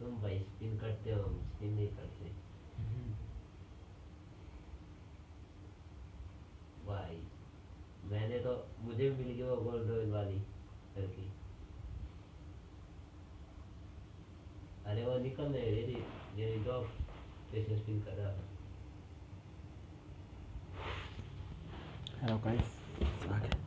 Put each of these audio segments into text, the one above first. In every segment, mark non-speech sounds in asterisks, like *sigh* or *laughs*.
तुम भाई स्पिन करते हो, हम स्पिन नहीं करते। भाई, मैंने तो मुझे भी मिल गई वो गोल्ड रॉयल वाली लड़की अरे वो निकल रहे थी, मेरी जॉब पैसे स्पिन कर रहा था। हेलो गाइस आगे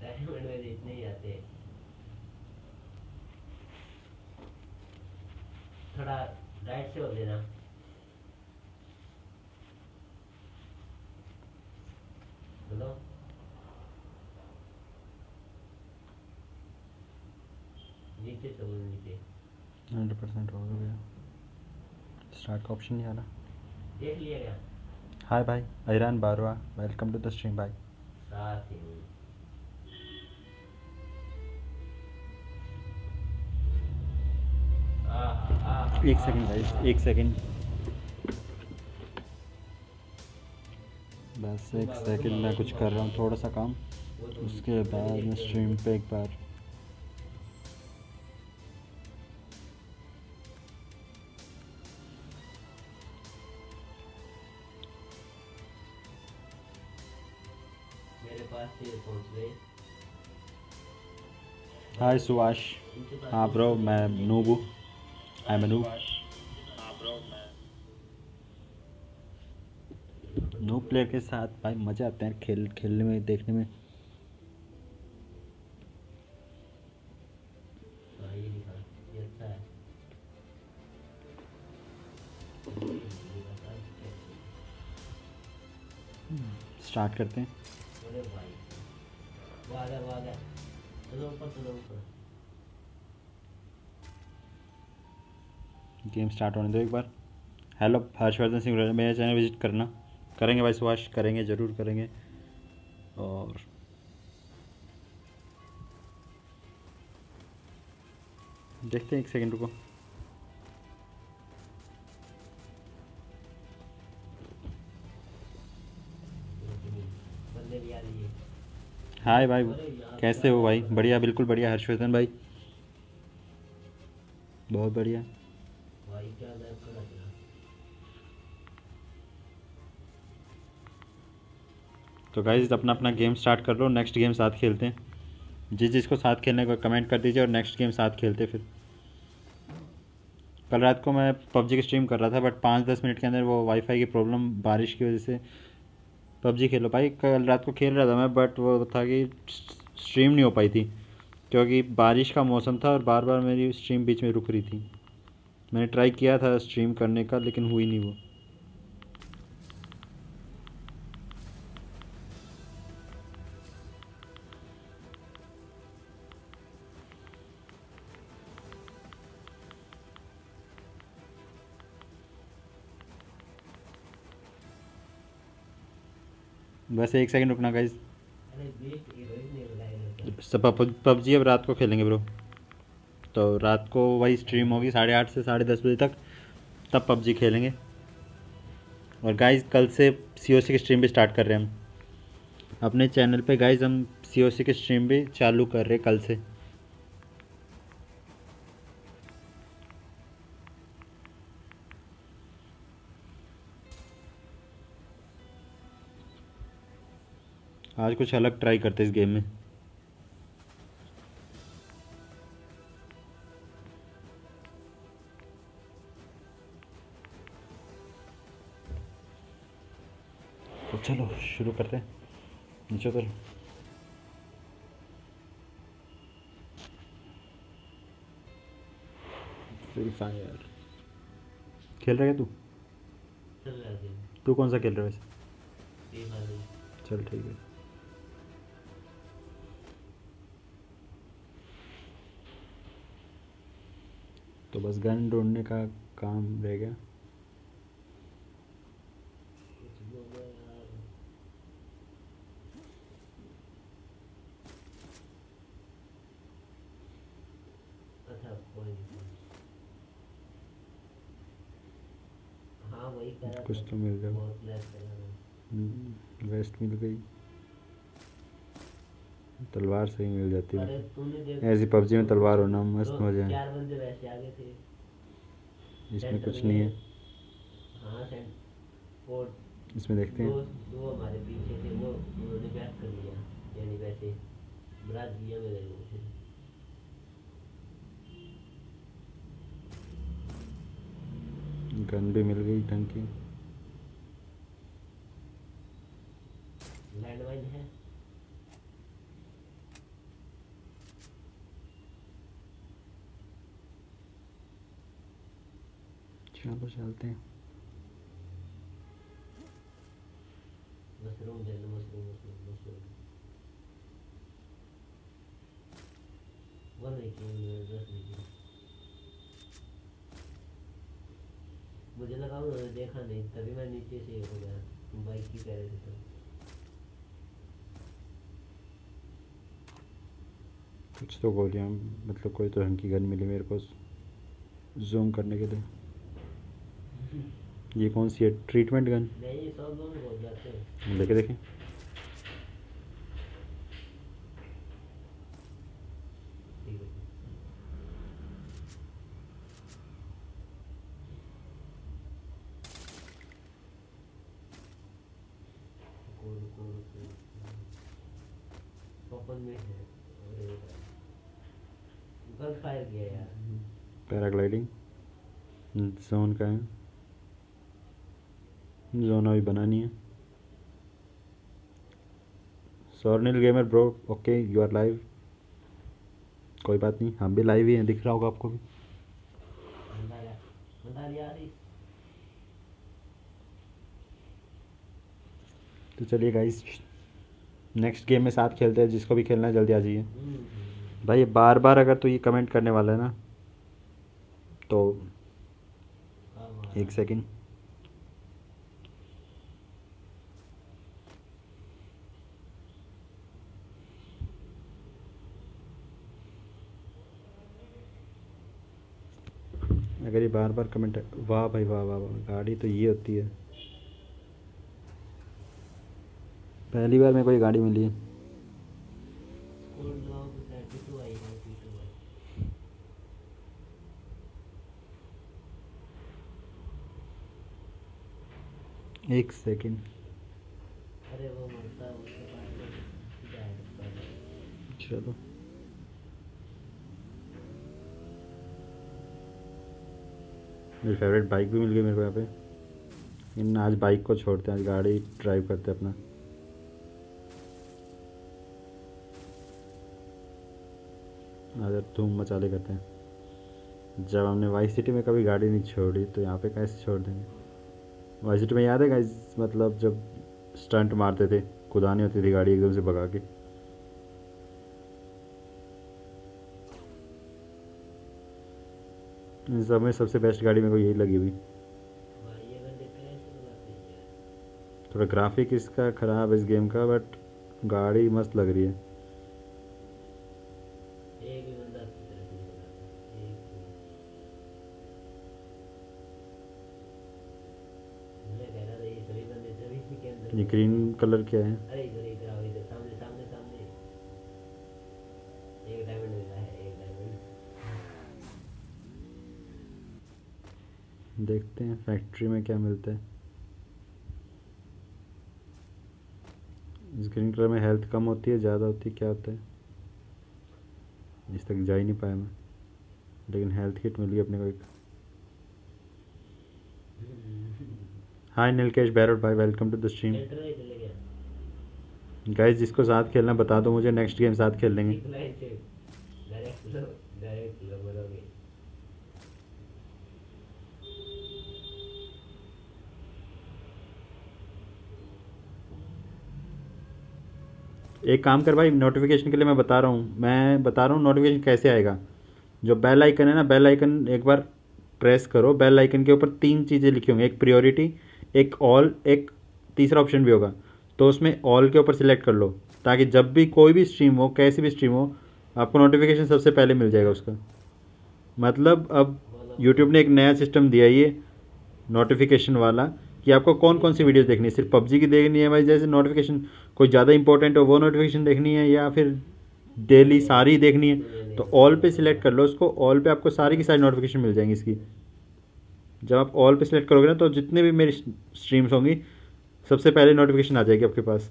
डायमंड में इतने ही आते हैं थोड़ा राइट से हो देना हेलो नीचे चलो नीचे। हंड्रेड परसेंट हो गया स्टार्ट का ऑप्शन नहीं आ रहा। देख लिया क्या? हाय भाई ईरान बारवा वेलकम टू द स्ट्रीम भाई साथ ही। एक सेकंड गाइस आहा। एक सेकंड। बस एक सेकंड मैं कुछ कर रहा हूँ थोड़ा सा काम। उसके बाद मैं स्ट्रीम पे एक बार। मेरे पास से पहुँच गए हाय सुभाष। हाँ ब्रो मैं नूबू। I am noob noob player के साथ भाई मज़ा आता है खेल खेलने में देखने में। स्टार्ट करते हैं। गेम स्टार्ट होने दो एक बार। हेलो हर्षवर्धन सिंह, मेरा चैनल विज़िट करना। करेंगे भाई सुभाष, करेंगे, ज़रूर करेंगे। और देखते हैं एक सेकंड रुको। हाय भाई, कैसे हो भाई? बढ़िया, बिल्कुल बढ़िया, हर्षवर्धन भाई। बहुत बढ़िया। तो गाइज़ अपना अपना गेम स्टार्ट कर लो नेक्स्ट गेम साथ खेलते हैं। जिस जिसको साथ खेलने को कमेंट कर दीजिए और नेक्स्ट गेम साथ खेलते फिर। कल रात को मैं पबजी की स्ट्रीम कर रहा था बट पाँच दस मिनट के अंदर वो वाईफाई की प्रॉब्लम बारिश की वजह से। पबजी खेलो भाई, कल रात को खेल रहा था मैं बट वो था कि स्ट्रीम नहीं हो पाई थी। क्योंकि बारिश का मौसम था और बार बार मेरी स्ट्रीम बीच में रुक रही थी। मैंने ट्राई किया था स्ट्रीम करने का, लेकिन हुई नहीं वो। बस एक सेकंड रुकना गाइज़ सब पबजी अब रात को खेलेंगे ब्रो तो रात को वही स्ट्रीम होगी साढ़े आठ से साढ़े दस बजे तक। तब पबजी खेलेंगे। और गाइज़ कल से सी ओ सी की स्ट्रीम भी स्टार्ट कर रहे हैं हम। अपने चैनल पे गाइज़ हम सी ओ सी की स्ट्रीम भी चालू कर रहे हैं कल से। आज कुछ अलग ट्राई करते हैं इस गेम में। तो चलो शुरू करते हैं। नीचे चलो फ्री फायर खेल रहा है तू? चल रहा है तू कौन सा खेल रहा है वैसे? चल ठीक है। तो बस गन ढूँढने का काम रह गया। कुछ अच्छा हाँ कुछ तो मिल रहा है। हम्म, वेस्ट मिल गई। तलवार सही मिल जाती है। ऐसी पबजी में तलवार होना मस्त मज़ा है। थे। इसमें कुछ नहीं है। हाँ इसमें देखते हैं। दो हमारे पीछे थे वो उन्होंने बैक कर लिया यानी वैसे बरात दिया मेरे को गन भी मिल गई ढंग की लैंडमाइन है। चलो चलते हैं। मशरूम दो मशरूम दस मुझे लगा उन्होंने देखा नहीं तभी मैं नीचे से हो गया बाइक की कह रहे थे कुछ तो गोलियाँ मतलब कोई तो ढंग की गन मिली मेरे को जूम करने के लिए। ये कौन सी है? ट्रीटमेंट गन देखें यार। पैराग्लाइडिंग। जोन का है। जोन भी बनानी है। सॉर्निल gamer bro okay you are live कोई बात नहीं, हम भी लाइव ही हैं, दिख रहा होगा आपको भी। तो चलिए गाइस नेक्स्ट गेम में साथ खेलते हैं, जिसको भी खेलना है, जल्दी आ जाइए। भाई, बार बार अगर तू ये कमेंट करने वाला है ना तो एक सेकंड अगर ये बार बार कमेंट वाह भाई वाह वाह वाह गाड़ी तो ये होती है। पहली बार मेरे को ये गाड़ी मिली है। स्कूल लॉग 32 आई 32 आई एक सेकंड। चलो। मेरी फेवरेट बाइक भी मिल गई मेरे को यहाँ पे। इन आज बाइक को छोड़ते हैं, आज गाड़ी ड्राइव करते हैं अपना। आज धूम मचाले करते हैं। जब हमने वाई सिटी में कभी गाड़ी नहीं छोड़ी तो यहाँ पे कैसे छोड़ देंगे? वाई सिटी में याद है गाइस मतलब जब स्टंट मारते थे कुदानी होती थी गाड़ी एकदम से भगा के। सब में सबसे बेस्ट गाड़ी मेरे को यही लगी हुई हाँ, ये हैं? थोड़ा ग्राफिक इसका ख़राब है इस गेम का बट गाड़ी मस्त लग रही है एक भी बंदा अच्छी तरह से नहीं बनाता एक भी। मैं कह रहा था ये सभी बंदे सभी इसी के अंदर ये ग्रीन कलर क्या है अरे इधर इधर आओ इधर सामने सामने सामने एक डायमंड मिला है एक डायमंड देखते हैं फैक्ट्री में क्या मिलता है। इस ग्रीन कलर में हेल्थ कम होती है, ज़्यादा होती है, क्या होता है? इस तक जा ही नहीं पाया मैं। लेकिन हेल्थ किट मिल गई अपने को एक। हाय नीलकेश बैरट भाई welcome to the stream guys जिसको साथ खेलना बता दो मुझे नेक्स्ट गेम साथ खेल लेंगे। एक काम कर भाई नोटिफिकेशन के लिए मैं बता रहा हूँ। मैं बता रहा हूँ नोटिफिकेशन कैसे आएगा। जो बेल आइकन है ना बेल आइकन एक बार प्रेस करो। बेल आइकन के ऊपर तीन चीज़ें लिखी होंगी। एक प्रियोरिटी एक ऑल एक तीसरा ऑप्शन भी होगा। तो उसमें ऑल के ऊपर सिलेक्ट कर लो, ताकि जब भी कोई भी स्ट्रीम हो, कैसी भी स्ट्रीम हो, आपको नोटिफिकेशन सबसे पहले मिल जाएगा उसका। मतलब अब यूट्यूब ने एक नया सिस्टम दिया ये नोटिफिकेशन वाला। कि आपको कौन कौन सी वीडियोस देखनी है? सिर्फ़ पबजी की देखनी है भाई जैसे नोटिफिकेशन कोई ज़्यादा इंपॉर्टेंट हो वो नोटिफिकेशन देखनी है या फिर डेली सारी देखनी है? तो ऑल पे सिलेक्ट कर लो उसको ऑल पे आपको सारी की सारी नोटिफिकेशन मिल जाएँगी इसकी। जब आप ऑल पे सिलेक्ट करोगे ना तो जितने भी मेरी स्ट्रीम्स होंगी सबसे पहले नोटिफिकेशन आ जाएगी आपके पास।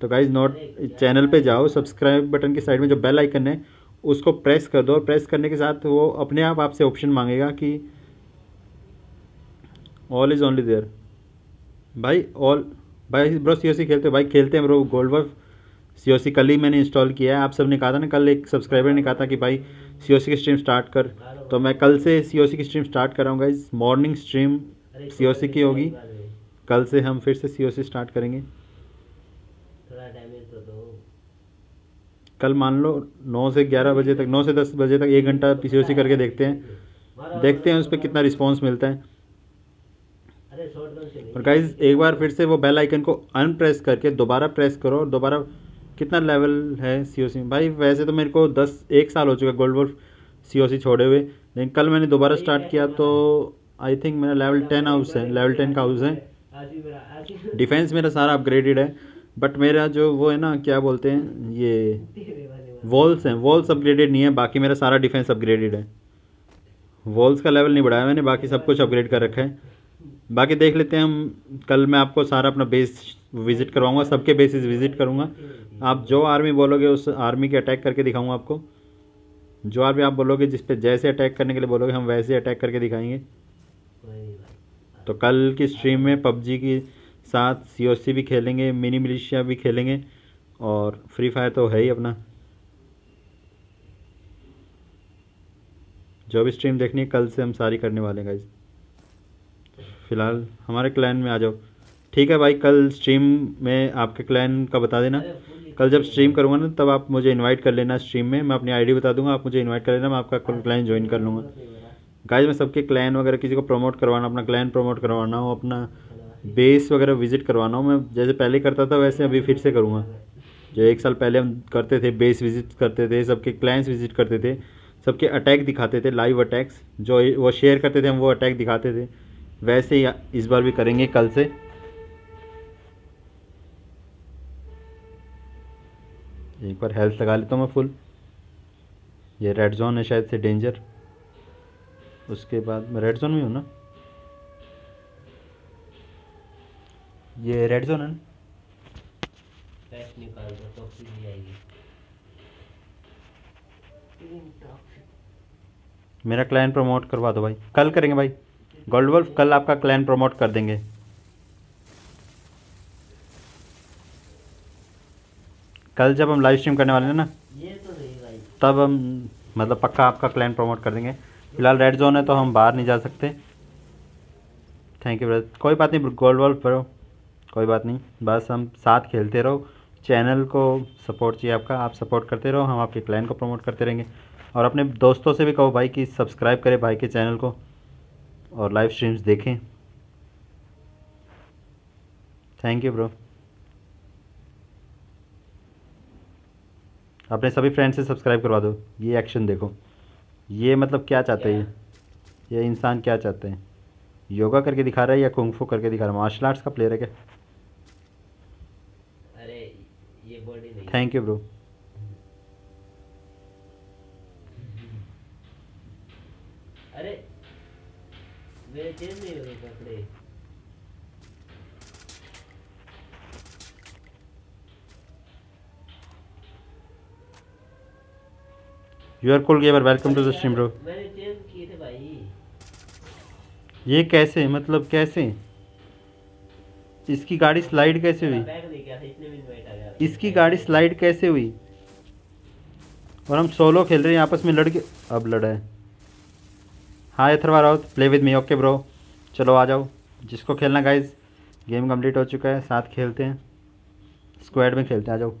तो गाइज़ नोट चैनल पे जाओ सब्सक्राइब बटन की साइड में जो बेल आइकन है उसको प्रेस कर दो और प्रेस करने के साथ वो अपने आप आपसे ऑप्शन मांगेगा कि ऑल इज़ ओनली देयर भाई ऑल भाई ब्रो सीओसी खेलते हो? भाई खेलते हैं ब्रो गोल्ड वर्फ सी कल ही मैंने इंस्टॉल किया है। आप सबने कहा था ना कल एक सब्सक्राइबर ने कहा था कि भाई सीओसी की स्ट्रीम स्टार्ट कर। तो मैं कल से सीओसी की स्ट्रीम स्टार्ट कर इस मॉर्निंग स्ट्रीम सीओसी की होगी। कल से हम फिर से सीओसी स्टार्ट करेंगे। तो कल मान लो नौ से ग्यारह बजे तक नौ से दस बजे तक एक घंटा पी करके देखते हैं। देखते हैं उस पर कितना रिस्पॉन्स मिलता है अरे शॉटगन से नहीं और गाइज़ एक बार फिर से वो बेल आइकन को अनप्रेस करके दोबारा प्रेस करो और दोबारा कितना लेवल है सी ओ सी भाई वैसे तो मेरे को दस एक साल हो चुका गोल्ड वोल्फ सी ओ सी छोड़े हुए। लेकिन कल मैंने दोबारा स्टार्ट किया तो आई थिंक मेरा लेवल टेन हाउस है लेवल टेन का हाउस है डिफेंस मेरा सारा अपग्रेडेड है बट मेरा जो वो है ना क्या बोलते हैं ये। वॉल्स हैं वॉल्स अपग्रेडेड नहीं है बाकी मेरा सारा डिफेंस अपग्रेडेड है। वॉल्स का लेवल नहीं बढ़ाया मैंने बाकी सब कुछ अपग्रेड कर रखा है। बाकी देख लेते हैं हम। कल मैं आपको सारा अपना बेस विज़िट करवाऊँगा, सबके बेसिस विज़िट करूँगा। आप जो आर्मी बोलोगे, उस आर्मी के अटैक करके दिखाऊँगा आपको। जो आर्मी आप बोलोगे, जिस पे जैसे अटैक करने के लिए बोलोगे, हम वैसे अटैक करके दिखाएँगे। तो कल की स्ट्रीम में पबजी के साथ सीओसी भी खेलेंगे मिनी मिलिशिया भी खेलेंगे, और फ्री फायर तो है ही अपना। जो भी स्ट्रीम देखनी है, कल से हम सारी करने वाले हैं गाइज़ फ़िलहाल हमारे क्लैन में आ जाओ। ठीक है भाई, कल स्ट्रीम में आपके क्लैन का बता देना। कल जब स्ट्रीम करूँगा ना, तब आप मुझे इनवाइट कर लेना स्ट्रीम में। मैं अपनी आईडी बता दूँगा, आप मुझे इनवाइट कर लेना, मैं आपका क्लैन ज्वाइन कर लूँगा। गाइज़ मैं सबके क्लैन वगैरह किसी को प्रमोट करवाना, अपना क्लैन प्रमोट करवाना हो, अपना बेस वगैरह विज़िट करवाना हो, मैं जैसे पहले करता था, वैसे अभी फिर से करूँगा। जो एक साल पहले हम करते थे बेस विज़िट करते थे, सबके क्लाइंट्स विज़िट करते थे, सबके अटैक दिखाते थे लाइव अटैक्स जो वो शेयर करते थे, हम वो अटैक दिखाते थे। वैसे ही इस बार भी करेंगे कल से। एक बार हेल्थ लगा लेता हूँ मैं फुल ये रेड जोन है शायद से डेंजर उसके बाद मैं रेड जोन में हूँ ना? ये रेड जोन है ना? निकाल दो तो फिर आएगी। मेरा क्लाइंट प्रमोट करवा दो भाई। कल करेंगे भाई। गोल्ड वल्फ कल आपका क्लाइंट प्रमोट कर देंगे। कल जब हम लाइव स्ट्रीम करने वाले हैं ना तो तब हम मतलब पक्का आपका क्लाइंट प्रमोट कर देंगे। फ़िलहाल रेड जोन है तो हम बाहर नहीं जा सकते। थैंक यू ब्रदर कोई बात नहीं गोल्ड वॉल्फ करो। कोई बात नहीं। बस हम साथ खेलते रहो। चैनल को सपोर्ट चाहिए आपका। आप सपोर्ट करते रहो। हम आपके क्लाइंट को प्रमोट करते रहेंगे। और अपने दोस्तों से भी कहो भाई कि सब्सक्राइब करें भाई के चैनल को। और लाइव स्ट्रीम्स देखें। थैंक यू ब्रो अपने सभी फ्रेंड्स से सब्सक्राइब करवा दो। ये एक्शन देखो। ये मतलब क्या चाहते हैं? ये ये इंसान क्या चाहते हैं? योगा करके दिखा रहा है या कुंगफू करके दिखा रहा है? मार्शल आर्ट्स का प्लेयर है क्या? अरे ये बॉडी थैंक यू ब्रो अरे मेरे चेंज नहीं हो रहे कपड़े you are cool gamer welcome to the stream bro मैंने चेंज किए थे भाई। ये कैसे? मतलब कैसे? इसकी गाड़ी स्लाइड कैसे हुई? इसकी गाड़ी स्लाइड कैसे हुई? और हम सोलो खेल रहे हैं आपस में लड़के अब लड़ा है। हाँ Atharva Raut play with me okay bro चलो, आ जाओ। जिसको खेलना गाइज़ गेम कंप्लीट हो चुका है, साथ खेलते हैं। स्क्वाड में खेलते हैं, आ जाओ।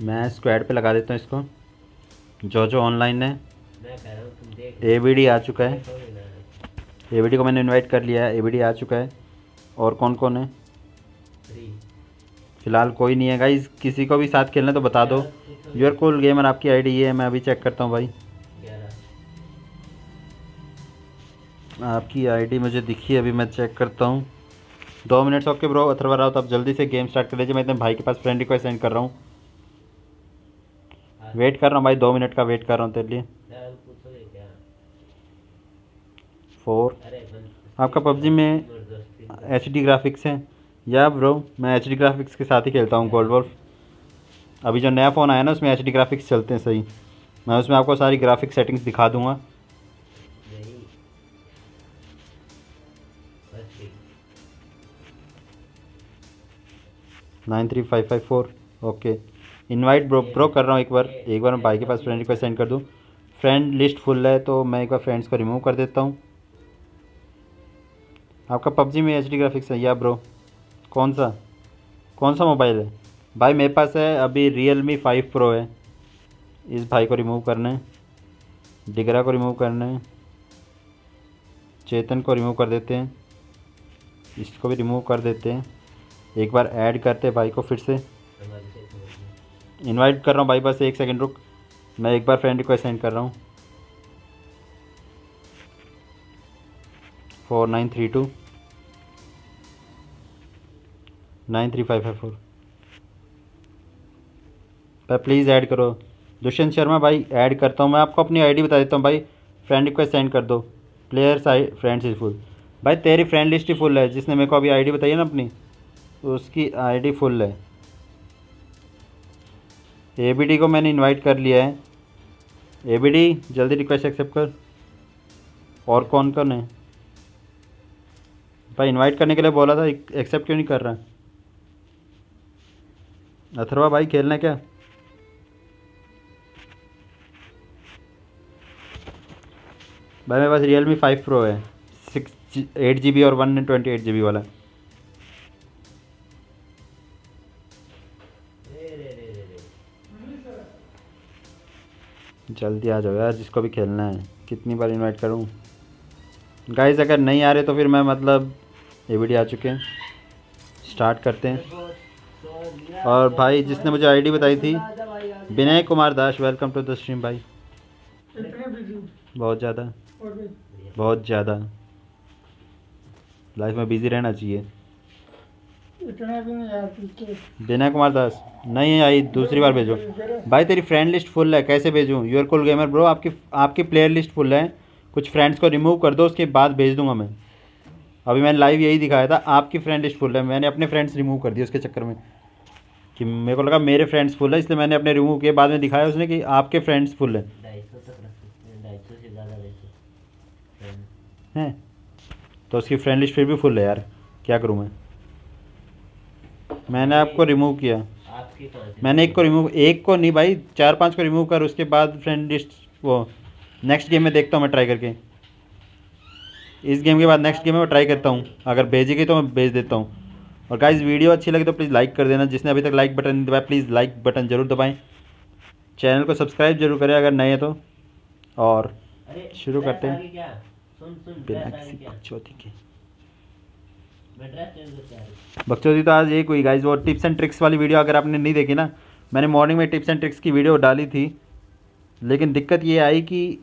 मैं स्क्वाड पे लगा देता हूँ इसको। जो जो ऑनलाइन है मैं कह रहा हूँ तुम देख ए आ चुका है। देखोगे ना ए को मैंने इनवाइट कर लिया है। एबीडी आ चुका है। और कौन कौन है? फ़िलहाल कोई नहीं है। गाइज़ किसी को भी साथ खेलना तो बता दो। यूर कूल गेमर आपकी आईडी ये है। मैं अभी चेक करता हूँ भाई। आपकी आईडी मुझे दिखी अभी मैं चेक करता हूँ। दो minutes okay bro Atharva Rao तो आप जल्दी से गेम स्टार्ट कर लीजिए मैं इतने भाई के पास फ्रेंड रिक्वेस्ट सेंड कर रहा हूँ। वेट कर रहा हूँ भाई, दो मिनट का वेट कर रहा हूँ तेरे लिए यार पूछोगे क्या फोर। आपका पबजी में एच डी ग्राफिक्स है। या ब्रो मैं एच डी ग्राफिक्स के साथ ही खेलता हूँ गोल्ड वॉल्फ अभी जो नया फ़ोन आया ना, उसमें एच डी ग्राफिक्स चलते हैं सही। मैं उसमें आपको सारी ग्राफिक्स सेटिंग्स दिखा दूँगा। Nine three five five four okay. Invite bro bro कर रहा हूँ एक बार। एक बार मैं भाई के पास फ्रेंड रिक्वेस्ट सेंड कर दूँ। फ्रेंड लिस्ट फुल है तो मैं एक बार फ्रेंड्स को रिमूव कर देता हूँ। आपका पबजी में एच डी ग्राफिक्स है। या ब्रो कौन सा? कौन सा मोबाइल है? भाई, मेरे पास है, अभी रियल मी फाइव प्रो है। इस भाई को रिमूव करना है, डिगरा को रिमूव करना है, चेतन को रिमूव कर देते हैं, इसको भी रिमूव कर देते हैं। एक बार ऐड करते हैं भाई को फिर से। इनवाइट कर रहा हूँ भाई, बस एक सेकंड रुक। मैं एक बार फ्रेंड रिक्वेस्ट सेंड कर रहा हूँ। Four nine three two. Nine three five five four. भाई प्लीज़ ऐड करो। दुष्यंत शर्मा, भाई ऐड करता हूँ मैं आपको, अपनी आईडी बता देता हूँ, भाई। फ्रेंड रिक्वेस्ट सेंड कर दो। Players I friends is full भाई, तेरी फ्रेंड लिस्ट ही फुल है, जिसने मेरे को अभी आईडी बताई है ना अपनी, उसकी आईडी फुल है। एबीडी को मैंने इनवाइट कर लिया है। एबीडी जल्दी रिक्वेस्ट एक्सेप्ट कर। और कौन कौन है? भाई इनवाइट करने के लिए बोला था एक्सेप्ट क्यों नहीं कर रहा? है अथरवा भाई खेलना क्या? भाई मेरे पास रियल मी फाइव प्रो है सिक्स एट जी बी और one twenty eight G B वाला। जल्दी आ जाओ यार, जिसको भी खेलना है। कितनी बार इनवाइट करूँ? गाइस अगर नहीं आ रहे तो फिर मैं मतलब एवीडी आ चुके हैं। स्टार्ट करते हैं। और भाई, जिसने मुझे आईडी बताई थी Vinay Kumar Das welcome to the stream भाई। बहुत ज़्यादा। बहुत ज़्यादा। लाइफ में बिज़ी रहना चाहिए। विनय कुमार दास नहीं आई दूसरी बार भेजो। भाई, तेरी फ्रेंड लिस्ट फुल है, कैसे भेजूँ? यूर कुल गेमर ब्रो आपकी आपकी प्लेयर लिस्ट फुल है। कुछ फ्रेंड्स को रिमूव कर दो, उसके बाद भेज दूँगा मैं। अभी मैंने लाइव यही दिखाया था, आपकी फ्रेंड लिस्ट फुल है। मैंने अपने फ्रेंड्स रिमूव कर दिए उसके चक्कर में कि मेरे को लगा मेरे फ्रेंड्स फुल है, इसलिए मैंने अपने रिमूव किए। बाद में दिखाया उसने कि आपके फ्रेंड्स फुल है। तो उसकी फ्रेंड लिस्ट फिर भी फुल है यार। क्या करूँ मैं? मैंने आपको रिमूव किया। मैंने एक को रिमूव एक को नहीं भाई, चार पाँच को रिमूव कर, उसके बाद फ्रेंड लिस्ट वो नेक्स्ट गेम में देखता हूँ मैं ट्राई करके। इस गेम के बाद नेक्स्ट गेम में ट्राई करता हूँ। अगर भेजी गई तो मैं भेज देता हूँ। और गाइज़ वीडियो अच्छी लगी तो प्लीज़ लाइक कर देना। जिसने अभी तक लाइक बटन नहीं दबाया प्लीज़ लाइक बटन ज़रूर दबाएँ। चैनल को सब्सक्राइब ज़रूर करें अगर नए हैं तो। और शुरू करते हैं। बिना किसी के। तो आज एक हुई गाइज़ वो टिप्स एंड ट्रिक्स वाली वीडियो अगर आपने नहीं देखी ना मैंने मॉर्निंग में टिप्स एंड ट्रिक्स की वीडियो डाली थी। लेकिन दिक्कत ये आई कि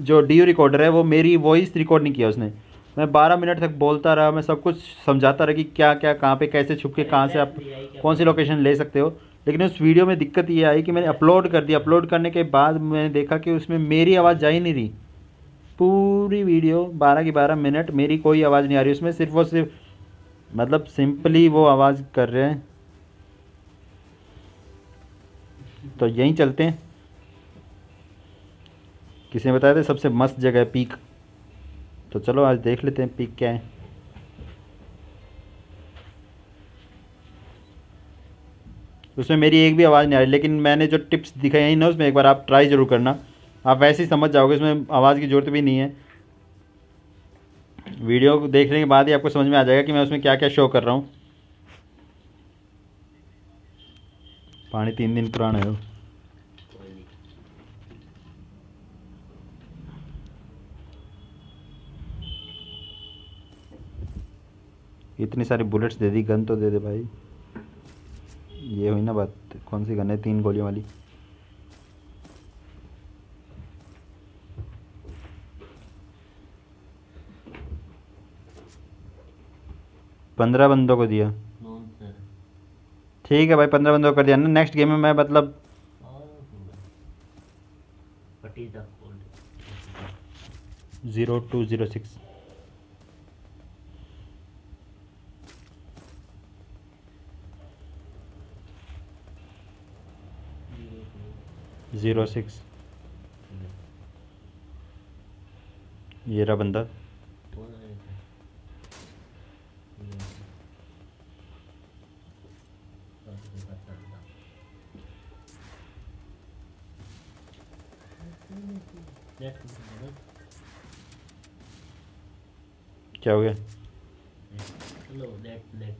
जो डी रिकॉर्डर है, वो मेरी वॉइस रिकॉर्ड नहीं किया उसने। मैं बारह मिनट तक बोलता रहा, मैं सब कुछ समझाता रहा कि क्या क्या, कहाँ पे, कैसे छुप के, कहाँ से आप कौन सी लोकेशन ले सकते हो। लेकिन उस वीडियो में दिक्कत ये आई कि मैंने अपलोड कर दिया। अपलोड करने के बाद मैंने देखा कि उसमें मेरी आवाज़ जा ही नहीं रही। पूरी वीडियो बारह की बारह मिनट, मेरी कोई आवाज़ नहीं आ रही। उसमें सिर्फ़ वो सिर्फ़ मतलब सिंपली वो आवाज़ कर रहे हैं। तो यहीं चलते हैं। किसी ने बताया था सबसे मस्त जगह है पीक? तो चलो आज देख लेते हैं पीक क्या है। उसमें मेरी एक भी आवाज़ नहीं आ रही, लेकिन मैंने जो टिप्स दिखाई हैं ना उसमें एक बार आप ट्राई ज़रूर करना। आप वैसे ही समझ जाओगे, उसमें आवाज़ की ज़रूरत भी नहीं है। वीडियो को देखने के बाद ही आपको समझ में आ जाएगा कि मैं उसमें क्या क्या शो कर रहा हूँ। पानी तीन दिन पुराना है वो कोई नहीं इतनी सारी बुलेट्स दे दी गन तो दे दे भाई। ये हुई ना बात कौन सी गन है? तीन गोलियों वाली। पंद्रह बंदों को दिया। ठीक है भाई पंद्रह बंदों को कर दिया। ना नेक्स्ट गेम में मैं मतलब zero two zero six zero six. ये रहा बंदा। क्या हो गया? नेट नेट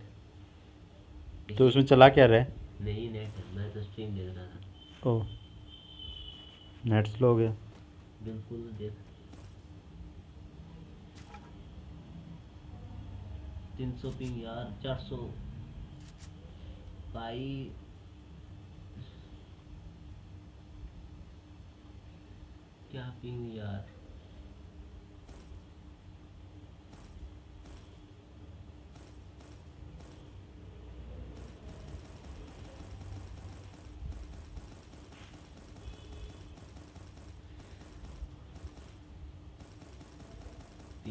तो उसमें चला क्या रहा है? नहीं नेट मैं तो स्ट्रीम देख रहा था। ओह नेट स्लो हो गया। बिल्कुल तीन सौ पिंग यार, चार सौ। भाई। क्या पिंग यार?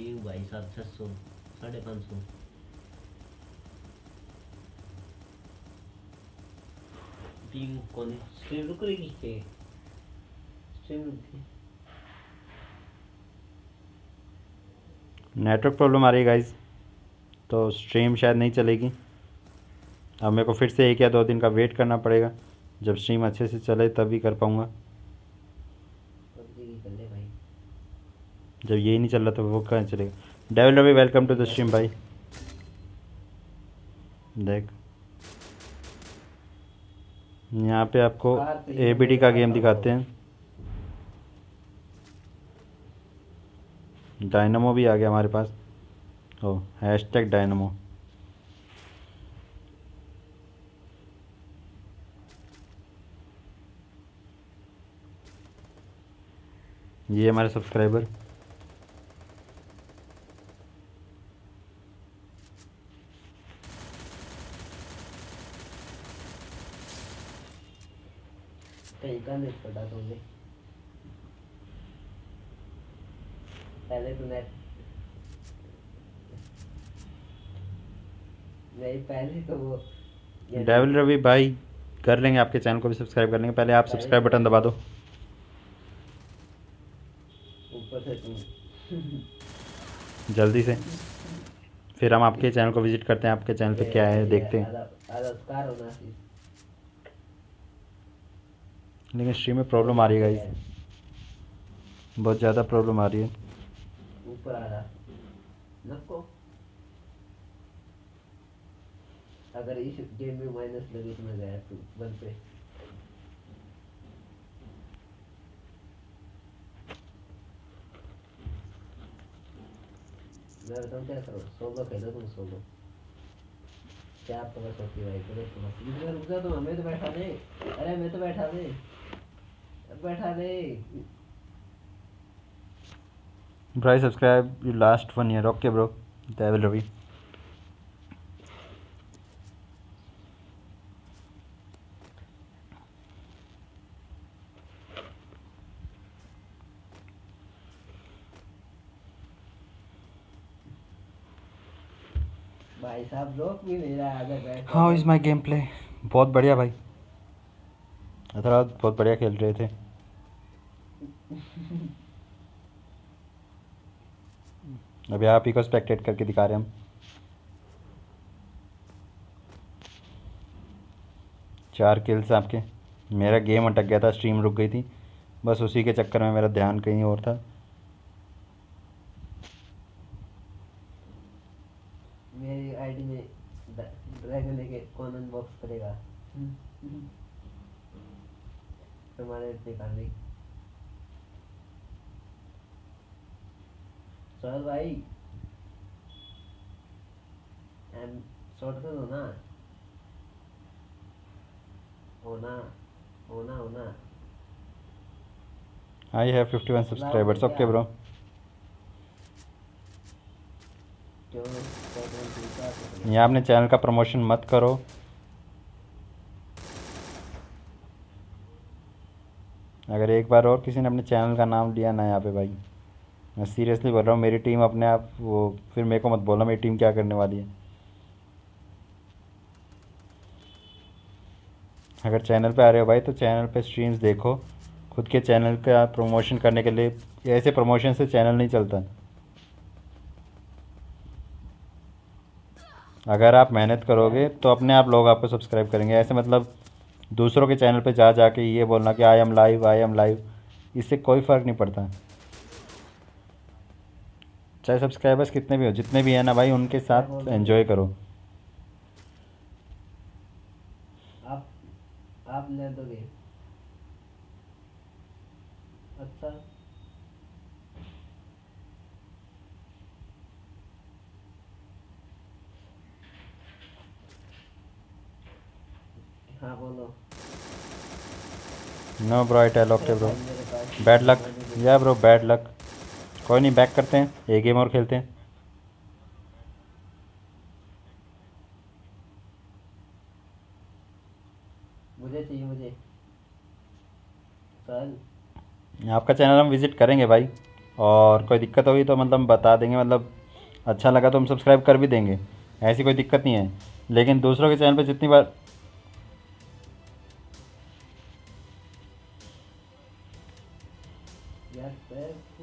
पिंग भाई साहब छः सौ, साढ़े पाँच सौ। पिंग कौन स्ट्रीम रुक रही है स्ट्रीम रुक नेटवर्क प्रॉब्लम आ रही है गाइज़ तो स्ट्रीम शायद नहीं चलेगी। अब मेरे को फिर से एक या दो दिन का वेट करना पड़ेगा। जब स्ट्रीम अच्छे से चले तभी कर पाऊँगा पबजी की कर ले भाई जब यही नहीं चल रहा तो वो कहाँ चलेगा? Devil Ravi welcome to the stream भाई देख। यहाँ पे आपको ए बी डी का गेम दिखाते हैं। डायनमो भी आ गया हमारे पास। ओ हैश टैग डायनामो ये हमारे सब्सक्राइबर कहीं का नेट पड़ा तुमने पहले तो नेट नहीं पहले तो वो डेविल रवि भाई कर लेंगे आपके चैनल को भी सब्सक्राइब कर लेंगे पहले आप सब्सक्राइब बटन दबा दो। ऊपर से तुम जल्दी से। फिर हम आपके चैनल को विज़िट करते हैं आपके चैनल पे क्या है देखते हैं आधा आधा स्कार होना चाहिए लेकिन स्ट्रीम में प्रॉब्लम आ रही है गाइस बहुत ज़्यादा प्रॉब्लम आ रही है. ऊपर आ रहा अगर इस गेम में माइनस लगे तो मैं गया तू वन पे. मैं बताऊँ क्या करो? सोलो खेलो तुम सोलो. क्या पकड़ सकती भाई, करो तुम इधर रुक जा तुम हमें तो बैठा दे. अरे मैं तो बैठा दे. बैठा भाई subscribe you last one year okay bro Devil Ravi भाई साहब रोक भी नहीं रहा अगर बैठ how is my game play बहुत बढ़िया भाई। अतरा बहुत बढ़िया खेल रहे थे। अभी आप ही को स्पेक्टेट करके दिखा रहे हम। चार किल्स आपके। मेरा गेम अटक गया था स्ट्रीम रुक गई थी। बस उसी के चक्कर में मेरा ध्यान कहीं और था। मेरी आईडी में ड्रैगन लेके कौन अनबॉक्स करेगा। हमारे इतने कर दी सर भाई एम शॉर्ट कर दो ना होना। होना होना I have 51 subscribers okay bro यहाँ अपने चैनल का प्रमोशन मत करो। अगर एक बार और किसी ने अपने चैनल का नाम लिया ना यहाँ पे भाई। मैं सीरियसली बोल रहा हूँ, मेरी टीम अपने आप वो, फिर मेरे को मत बोलना, मेरी टीम क्या करने वाली है। अगर चैनल पे आ रहे हो भाई तो चैनल पे स्ट्रीम्स देखो। खुद के चैनल का प्रमोशन करने के लिए, ऐसे प्रमोशन से चैनल नहीं चलता। अगर आप मेहनत करोगे तो अपने आप लोग आपको सब्सक्राइब करेंगे। ऐसे मतलब दूसरों के चैनल पे जा जा के ये बोलना कि I am live I am live इससे कोई फ़र्क नहीं पड़ता। चाहे सब्सक्राइबर्स कितने भी हो जितने भी हैं ना भाई उनके साथ एंजॉय करो। आप आप ले दोगे। अच्छा। हाँ बोलो। No bro I tell okay bro bad luck या ब्रो बैड लक कोई नहीं बैक करते हैं. एक गेम और खेलते हैं. मुझे चाहिए मुझे। चल आपका चैनल हम विज़िट करेंगे भाई। और कोई दिक्कत होगी तो मतलब बता देंगे। मतलब अच्छा लगा तो हम सब्सक्राइब कर भी देंगे। ऐसी कोई दिक्कत नहीं है। लेकिन दूसरों के चैनल पे जितनी बार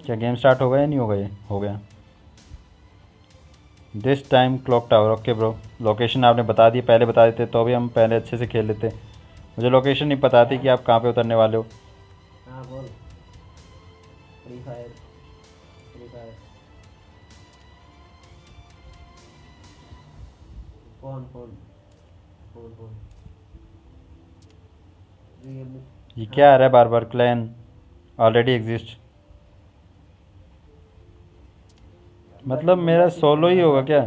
क्या गेम स्टार्ट हो गया या नहीं हो गया? हो गया। This time clock tower okay bro location आपने बता दी पहले बता देते तो भी हम पहले अच्छे से खेल लेते। मुझे लोकेशन नहीं पता थी कि आप कहाँ पे उतरने वाले हो। हाँ बोल। Free fire free fire phone phone phone phone. ये ये क्या आ रहा है बार बार? क्लैन ऑलरेडी एग्जिस्ट मतलब मेरा सोलो ही होगा क्या?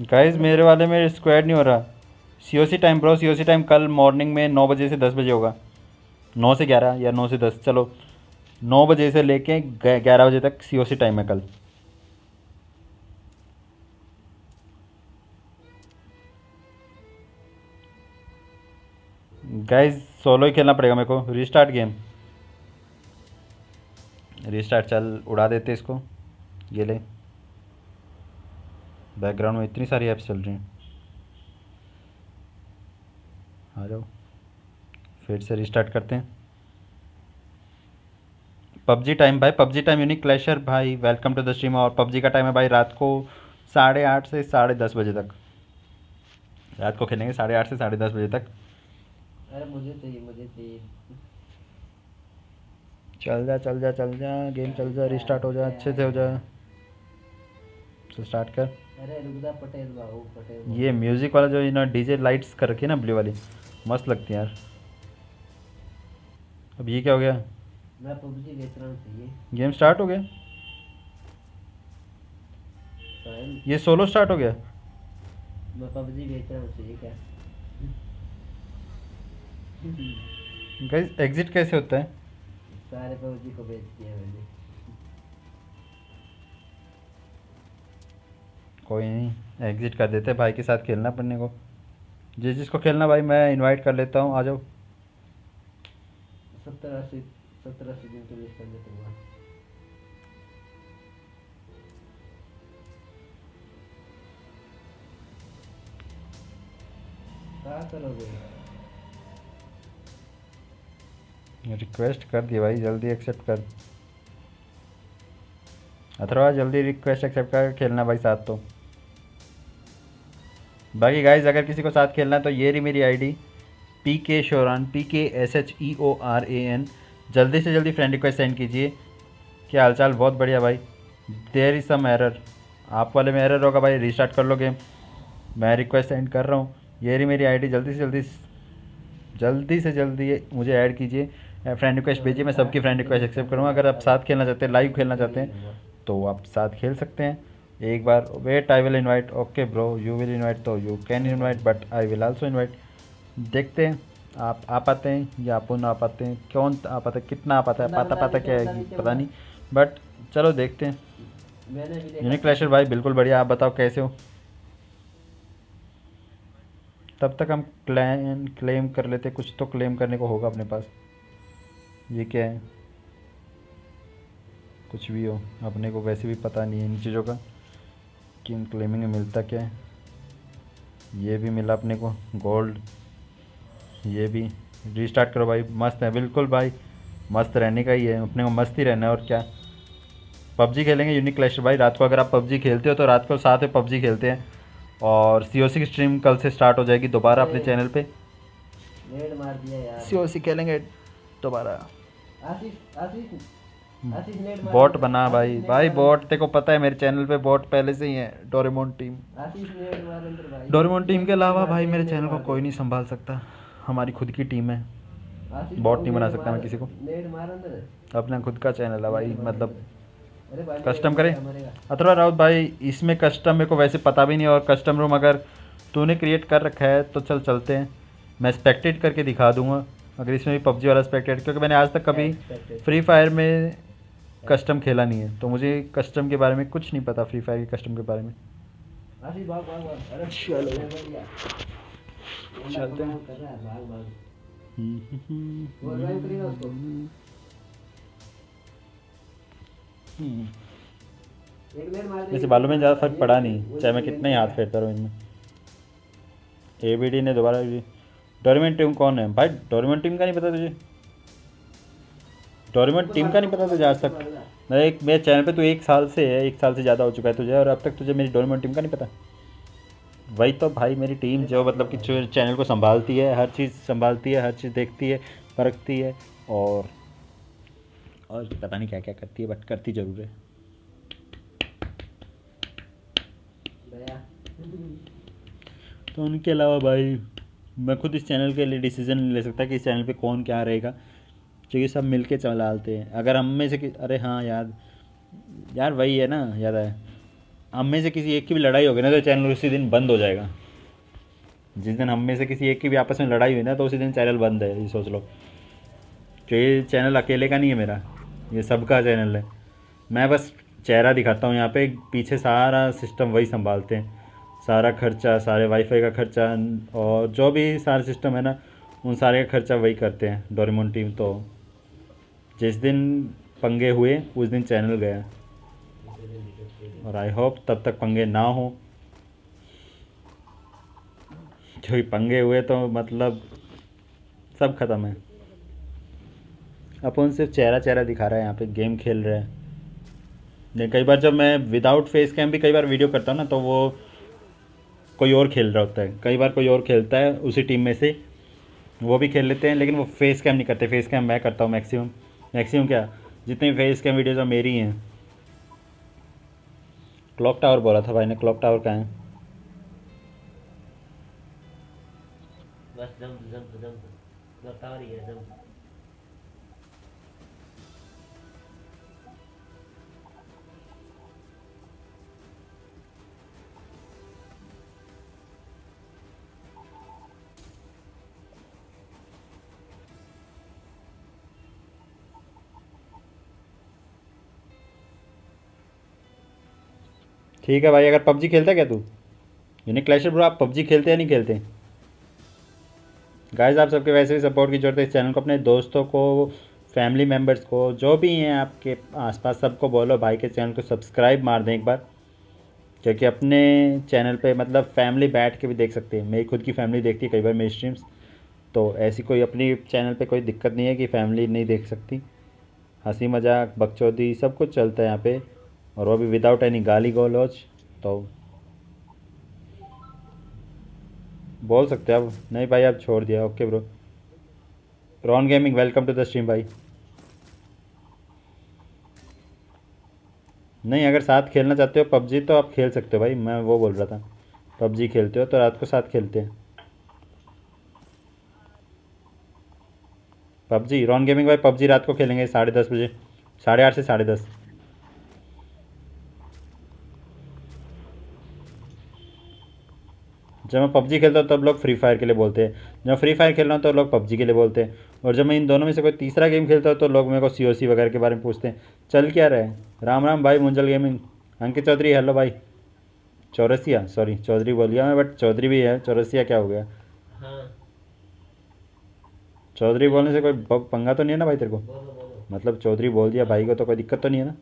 गाइस मेरे वाले में स्क्वाड नहीं हो रहा। C O C time bro C O C time कल मॉर्निंग में नौ बजे से दस बजे होगा। नौ से ग्यारह या नौ से दस, चलो। नौ बजे से लेके ग्यारह बजे तक सी ओ सी टाइम है कल। गाइस सोलो ही खेलना पड़ेगा मेरे को। रिस्टार्ट गेम रीस्टार्ट चल, उड़ा देते इसको। ये ले। बैकग्राउंड में इतनी सारी ऐप्स चल रही हैं। आ जाओ। फिर से रिस्टार्ट करते हैं। पबजी टाइम भाई, पबजी टाइम यूनिक क्लैशर भाई वेलकम टू द स्ट्रीम और पबजी का टाइम है भाई रात को साढ़े आठ से साढ़े दस बजे तक। रात को खेलेंगे साढ़े आठ से साढ़े दस बजे तक। अरे मुझे चाहिए मुझे चाहिए। चल जा चल जा चल जा गेम चल जा रिस्टार्ट हो जा अच्छे से हो जा। तो स्टार्ट कर। अरे रुक जा पटेल बाबू पटेल ये म्यूज़िक वाला जो ये ना डीजे लाइट्स कर रखी है ना ब्लू वाली मस्त लगती है यार। अब ये क्या हो गया? मैं पबजी बेच रहा हूँ गेम स्टार्ट हो गया? ये सोलो स्टार्ट हो गया? मैं पबजी बेच रहा हूँ क्या? गाइस एग्जिट कैसे होता है? सारे पबजी को बेच दिया मैंने। कोई नहीं एग्जिट कर देते भाई के साथ खेलना पड़ने को। जिस जिसको खेलना भाई मैं इनवाइट कर लेता हूँ आ जाओ। सत्तर अस्सी सत्तर अस्सी दिन तो वेस्ट कर देते हुआ क्या करोगे? रिक्वेस्ट कर दिया भाई, जल्दी एक्सेप्ट कर। अथर्वा, जल्दी रिक्वेस्ट एक्सेप्ट कर, खेलना भाई साथ तो। बाकी गाइज़ अगर किसी को साथ खेलना है तो ये रही मेरी ID P K Sheoran P K S H E O R A N जल्दी से जल्दी फ्रेंड रिक्वेस्ट सेंड कीजिए। क्या हालचाल? बहुत बढ़िया भाई। देर इज़ सम एरर आप वाले में एरर होगा भाई रिस्टार्ट कर लो गेम मैं रिक्वेस्ट सेंड कर रहा हूँ। ये रही मेरी आईडी जल्दी से जल्दी जल्दी से जल्दी मुझे ऐड कीजिए। फ्रेंड रिक्वेस्ट भेजिए मैं सबकी फ्रेंड रिक्वेस्ट एक्सेप्ट करूँगा। अगर आप साथ खेलना चाहते हैं लाइव खेलना चाहते हैं तो आप साथ खेल सकते हैं। एक बार wait I will invite okay bro you will invite तो you can invite but I will also invite देखते हैं आप आ पाते हैं या अपन आ पाते हैं कौन आ पाता है कितना आ पाता है ना, पता ना, पता क्या है पता नहीं। बट चलो देखते हैं। यूनिक क्लैशर भाई बिल्कुल बढ़िया। आप बताओ कैसे हो? तब तक हम क्लेम क्लेम कर लेते कुछ तो क्लेम करने को होगा अपने पास। ये क्या है? कुछ भी हो अपने को वैसे भी पता नहीं है इन चीज़ों का कि इन क्लेमिंग में मिलता क्या है। ये भी मिला अपने को गोल्ड ये भी। रीस्टार्ट करो भाई मस्त है बिल्कुल भाई। मस्त रहने का ही है अपने को मस्त ही रहना है और क्या। पबजी खेलेंगे यूनिक क्लैशर भाई रात को अगर आप पबजी खेलते हो तो रात को साथ में पबजी खेलते हैं। और सी ओ सी की स्ट्रीम कल से स्टार्ट हो जाएगी दोबारा अपने चैनल पे। दिया यार। सी खेलेंगे। दोबारा। आशीष आशीष आशीष नेड मार। बॉट बना भाई। भाई बॉट तेरे को पता है मेरे चैनल पे बॉट पहले से ही है डोरेमोन टीम डोरेमोन टीम के अलावा भाई मेरे चैनल को कोई नहीं संभाल सकता। हमारी खुद की टीम है। बॉट नहीं बना सकता मैं किसी को। अपना खुद का चैनल है भाई मतलब कस्टम करें। अथर्वा राउत भाई इसमें कस्टम मेरे को वैसे पता भी नहीं और कस्टम रूम अगर तूने क्रिएट कर रखा है तो चल चलते हैं। मैं स्पेक्टेट करके दिखा दूँगा। अगर इसमें भी पबजी वाला स्पेक्टेट क्योंकि मैंने आज तक कभी फ्री फायर में कस्टम खेला नहीं है। तो मुझे कस्टम के बारे में कुछ नहीं पता फ्री फायर के कस्टम के बारे में। चलते हैं। वैसे बालों में ज़्यादा फ़र्क पड़ा नहीं। चाहे मैं कितना ही हाथ फेरता रहूँ इनमें। ए बी डी ने दोबारा डोरेमन टीम कौन है? भाई डोरेमन टीम का नहीं पता तुझे? डोरेमन टीम का नहीं पता तुझे आज तक? मैं एक मेरे चैनल पे तो एक साल से है एक साल से ज़्यादा हो चुका है तुझे और अब तक तुझे मेरी डोरेमन टीम का नहीं पता। वही तो भाई मेरी टीम जो मतलब कि चैनल को संभालती है हर चीज़ संभालती है हर चीज़ देखती है परखती है और और पता नहीं क्या क्या करती है बट करती ज़रूर है। तो उनके अलावा भाई मैं खुद इस चैनल के लिए डिसीज़न नहीं ले सकता कि इस चैनल पे कौन क्या रहेगा, क्योंकि सब मिल के चलाते हैं। अगर हम में से कि, अरे हाँ याद यार वही है ना, याद है हम में से किसी एक की भी लड़ाई होगी ना तो चैनल उसी दिन बंद हो जाएगा। जिस दिन हम में से किसी एक की भी आपस में लड़ाई हुई ना तो उसी दिन चैनल बंद है, ये सोच लो। कि ये चैनल अकेले का नहीं है मेरा, ये सबका चैनल है। मैं बस चेहरा दिखाता हूँ यहाँ पे, पीछे सारा सिस्टम वही संभालते हैं। सारा खर्चा, सारे वाईफाई का खर्चा और जो भी सारा सिस्टम है ना, उन सारे का खर्चा वही करते हैं डोरेमोन टीम तो। जिस दिन पंगे हुए, उस दिन चैनल गया। और आई होप तब तक पंगे ना हो। क्योंकि पंगे हुए तो मतलब सब खत्म है। अपन सिर्फ़ चेहरा चेहरा दिखा रहा है, यहाँ पे गेम खेल रहा है। कई बार जब मैं विदाउट फेस कैम भी कई बार वीडियो करता हूँ ना तो वो कोई और खेल रहा होता है। कई बार कोई और खेलता है उसी टीम में से। वो भी खेल लेते हैं, लेकिन वो फेस कैम नहीं करते। फेस कैम मैं करता हूँ मैक्सिमम मैक्सिमम क्या? जितनी फेस कैम वीडियोज़ हैं, मेरी हैं। क्लॉक टावर बोला था भाई ने। क्लॉक टावर कहाँ है? बस जंप जंप जंप बता रही है, जंप। ठीक है भाई, अगर पबजी खेलता है क्या तू? यूनिक क्लैशर ब्रो आप पबजी खेलते या नहीं खेलते? गाइस आप सबके वैसे भी सपोर्ट की ज़रूरत है इस चैनल को, अपने दोस्तों को फैमिली मेंबर्स को, जो भी हैं आपके आसपास सबको बोलो, भाई के चैनल को सब्सक्राइब मार दें एक बार। क्योंकि अपने चैनल पे मतलब फैमिली बैठ के भी देख सकते हैं। मेरी खुद की फैमिली देखती है कई बार मेरी स्ट्रीम्स तो ऐसी कोई अपनी चैनल पे कोई दिक्कत नहीं है कि फैमिली नहीं देख सकती। हँसी मज़ाक, बकचोदी, सब कुछ चलता है यहाँ पे। और वो भी विदाउट एनी गाली गोलोच तो बोल सकते हैं अब। नहीं भाई, अब छोड़ दिया। Okay bro Ron gaming welcome to the stream भाई। नहीं, अगर साथ खेलना चाहते हो पबजी तो आप खेल सकते हो भाई। मैं वो बोल रहा था। पबजी खेलते हो तो रात को साथ खेलते हैं। पबजी रॉन गेमिंग भाई, पबजी रात को खेलेंगे साढ़े दस बजे। साढ़े आठ से साढ़े दस। जब मैं पबजी खेलता हूँ तब लोग फ्री फायर के लिए बोलते हैं। जब फ्री फायर खेल रहा हूँ तो लोग पबजी के लिए बोलते हैं। और जब मैं इन दोनों में से कोई तीसरा गेम खेलता हूँ तो लोग मेरे को सी ओ सी वगैरह के बारे में पूछते हैं। चल क्या रहे राम राम भाई मुंजल गेमिंग अंकित चौधरी हेलो भाई। चौरसिया सॉरी चौधरी बोल गया मैं बट चौधरी भी है। चौरसिया क्या हो गया? हाँ। चौधरी बोलने से कोई पंगा तो नहीं है ना भाई तेरे को? मतलब चौधरी बोल दिया भाई को तो कोई दिक्कत तो नहीं है ना?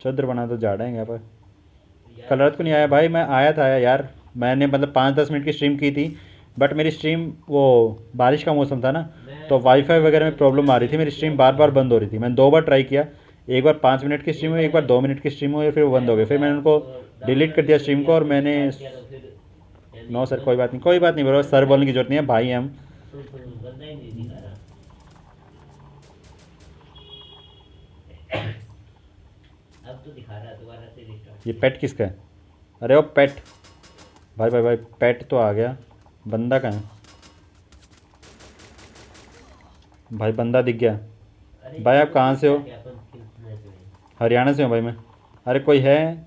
चौधरी बना तो जा रहे हैं यहाँ पर। कल रात को नहीं आया? भाई मैं आया था यार। मैंने मतलब पाँच दस मिनट की स्ट्रीम की थी बट मेरी स्ट्रीम वो बारिश का मौसम था ना तो वाईफाई वगैरह में प्रॉब्लम आ रही थी, मेरी स्ट्रीम बार बार बंद हो रही थी। मैंने दो बार ट्राई किया, एक बार पाँच मिनट की स्ट्रीम हुई, एक बार दो मिनट की स्ट्रीम हुई फिर वो बंद हो गई। फिर मैंने उनको डिलीट कर दिया स्ट्रीम को, और मैंने नो सर कोई बात नहीं, कोई बात नहीं ब्रो सर बोलने की ज़रूरत नहीं है, भाई हम। ये पेट किसका है? अरे वो पेट भाई भाई भाई पेट तो आ गया। बंदा कहाँ है? भाई बंदा दिख गया। भाई, आप कहाँ से हो? हैं? हरियाणा से हो भाई मैं। अरे कोई है?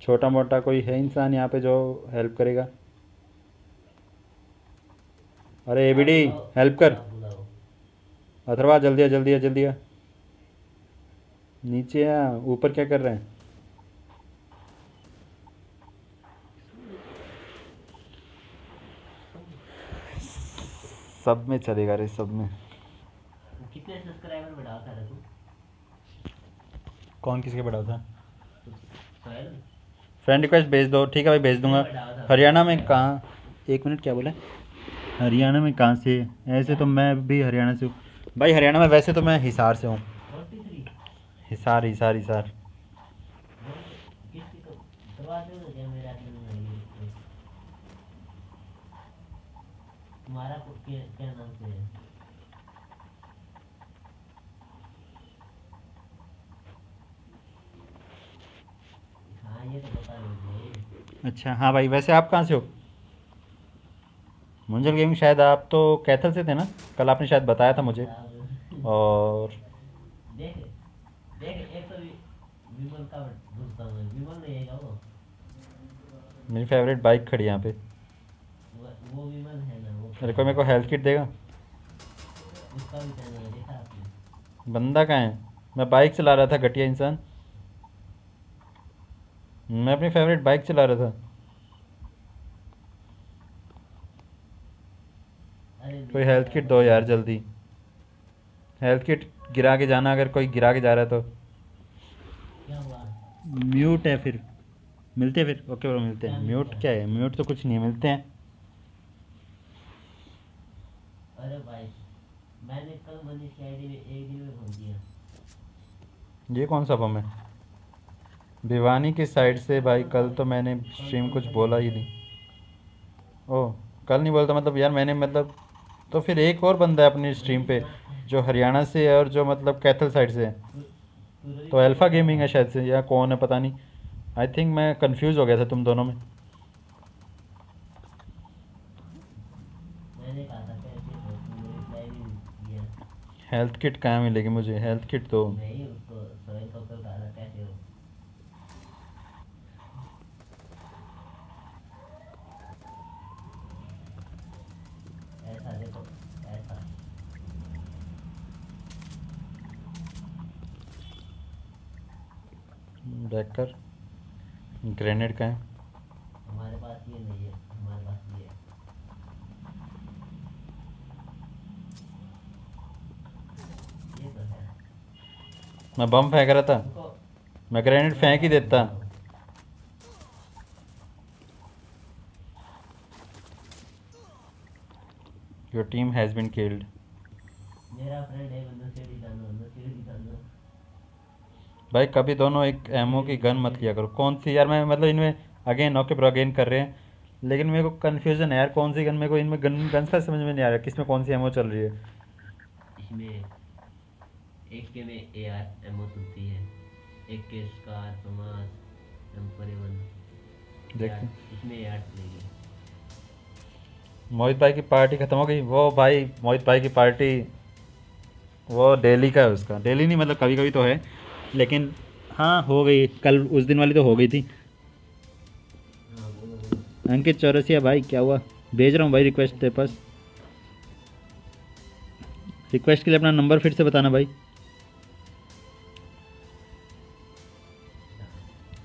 छोटा मोटा कोई है इंसान यहाँ पे जो हेल्प करेगा? अरे एबीडी आप बुलाओ, हेल्प कर। बुलाओ। अथर्वा जल्दी आ जल्दी आ जल्दी आ। नीचे आ ऊपर क्या कर रहे हैं? सब में चलेगा रे सब में। कितने सब्सक्राइबर बढ़ा था तू? कौन किसके बढ़ा था फ्रेंड रिक्वेस्ट भेज दो ठीक है भाई भेज दूँगा। हरियाणा में कहाँ एक मिनट क्या बोला? हरियाणा में कहाँ से? ऐसे तो मैं भी हरियाणा से हूँ। भाई हरियाणा में वैसे तो मैं हिसार से हूँ। हिसार हिसार हिसार। किसकी तो ये- तुम्हारा क्या नाम से है हाँ अच्छा हाँ भाई, वैसे आप कहाँ से हो? मुंजल गेमिंग शायद आप तो कैथल से थे ना? कल आपने शायद बताया था मुझे। और देख देख एक तो विमल का हूँ। विमल नहीं आएगा वो मेरी फेवरेट बाइक खड़ी यहाँ पे। वो विमल है अरे कोई मेरे को हेल्थ किट देगा। बंदा कहाँ है? मैं बाइक चला रहा था, घटिया इंसान। मैं अपनी फेवरेट बाइक चला रहा था। कोई हेल्थ किट दो यार जल्दी। हेल्थ किट गिरा के जाना, अगर कोई गिरा के जा रहा है तो। म्यूट है फिर। मिलते हैं फिर? ओके ब्रो मिलते हैं। म्यूट क्या है? म्यूट तो कुछ नहीं मिलते हैं। अरे भाई मैंने कल मनीष की आईडी में एक दिन में भूल दिया। ये कौन सा बम है? भिवानी की साइड से भाई कल तो मैंने स्ट्रीम कुछ बोला ही नहीं। ओ कल नहीं बोलता मतलब यार मैंने मतलब तो फिर एक और बंदा है अपनी स्ट्रीम पे जो हरियाणा से है और जो मतलब कैथल साइड से है। तो अल्फ़ा गेमिंग है शायद से या कौन है पता नहीं। आई थिंक मैं कंफ्यूज हो गया था तुम दोनों में। मैंने कहा था हेल्थ किट कहाँ मिलेगी मुझे? हेल्थ किट तो नहीं उसको सोहेल को कल कहा था कैसे हो ऐसा देखो ऐसा बैक कर ग्रेनेड का है हमारे पास ये नहीं है हमारे पास ये है ये तो है मैं बम फेंक रहा था। मैं ग्रेनेड फेंक ही देता। Your team has been killed है भाई कभी दोनों एक एमओ की गन मत लिया करो। कौन सी यार मैं मतलब इनमें अगेन ओके प्रो अगेन कर रहे हैं। लेकिन मेरे को कन्फ्यूज़न है यार कौन सी गन मेरे को इनमें गन गन का समझ में नहीं आ रहा किसमें कौन सी एमओ चल रही है। एक के में ए आर एमओ चलती है एक के स्कार समास एम परिवन देखते इसमें ए आर चलेगी मोहित भाई की पार्टी ख़त्म हो गई। वो भाई मोहित भाई की पार्टी वो डेली का है उसका। डेली नहीं मतलब कभी कभी तो है। लेकिन हाँ हो गई। कल उस दिन वाली तो हो गई थी। अंकित चौरसिया भाई क्या हुआ? भेज रहा हूँ भाई रिक्वेस्ट तेरे पास। रिक्वेस्ट के लिए अपना नंबर फिर से बताना भाई।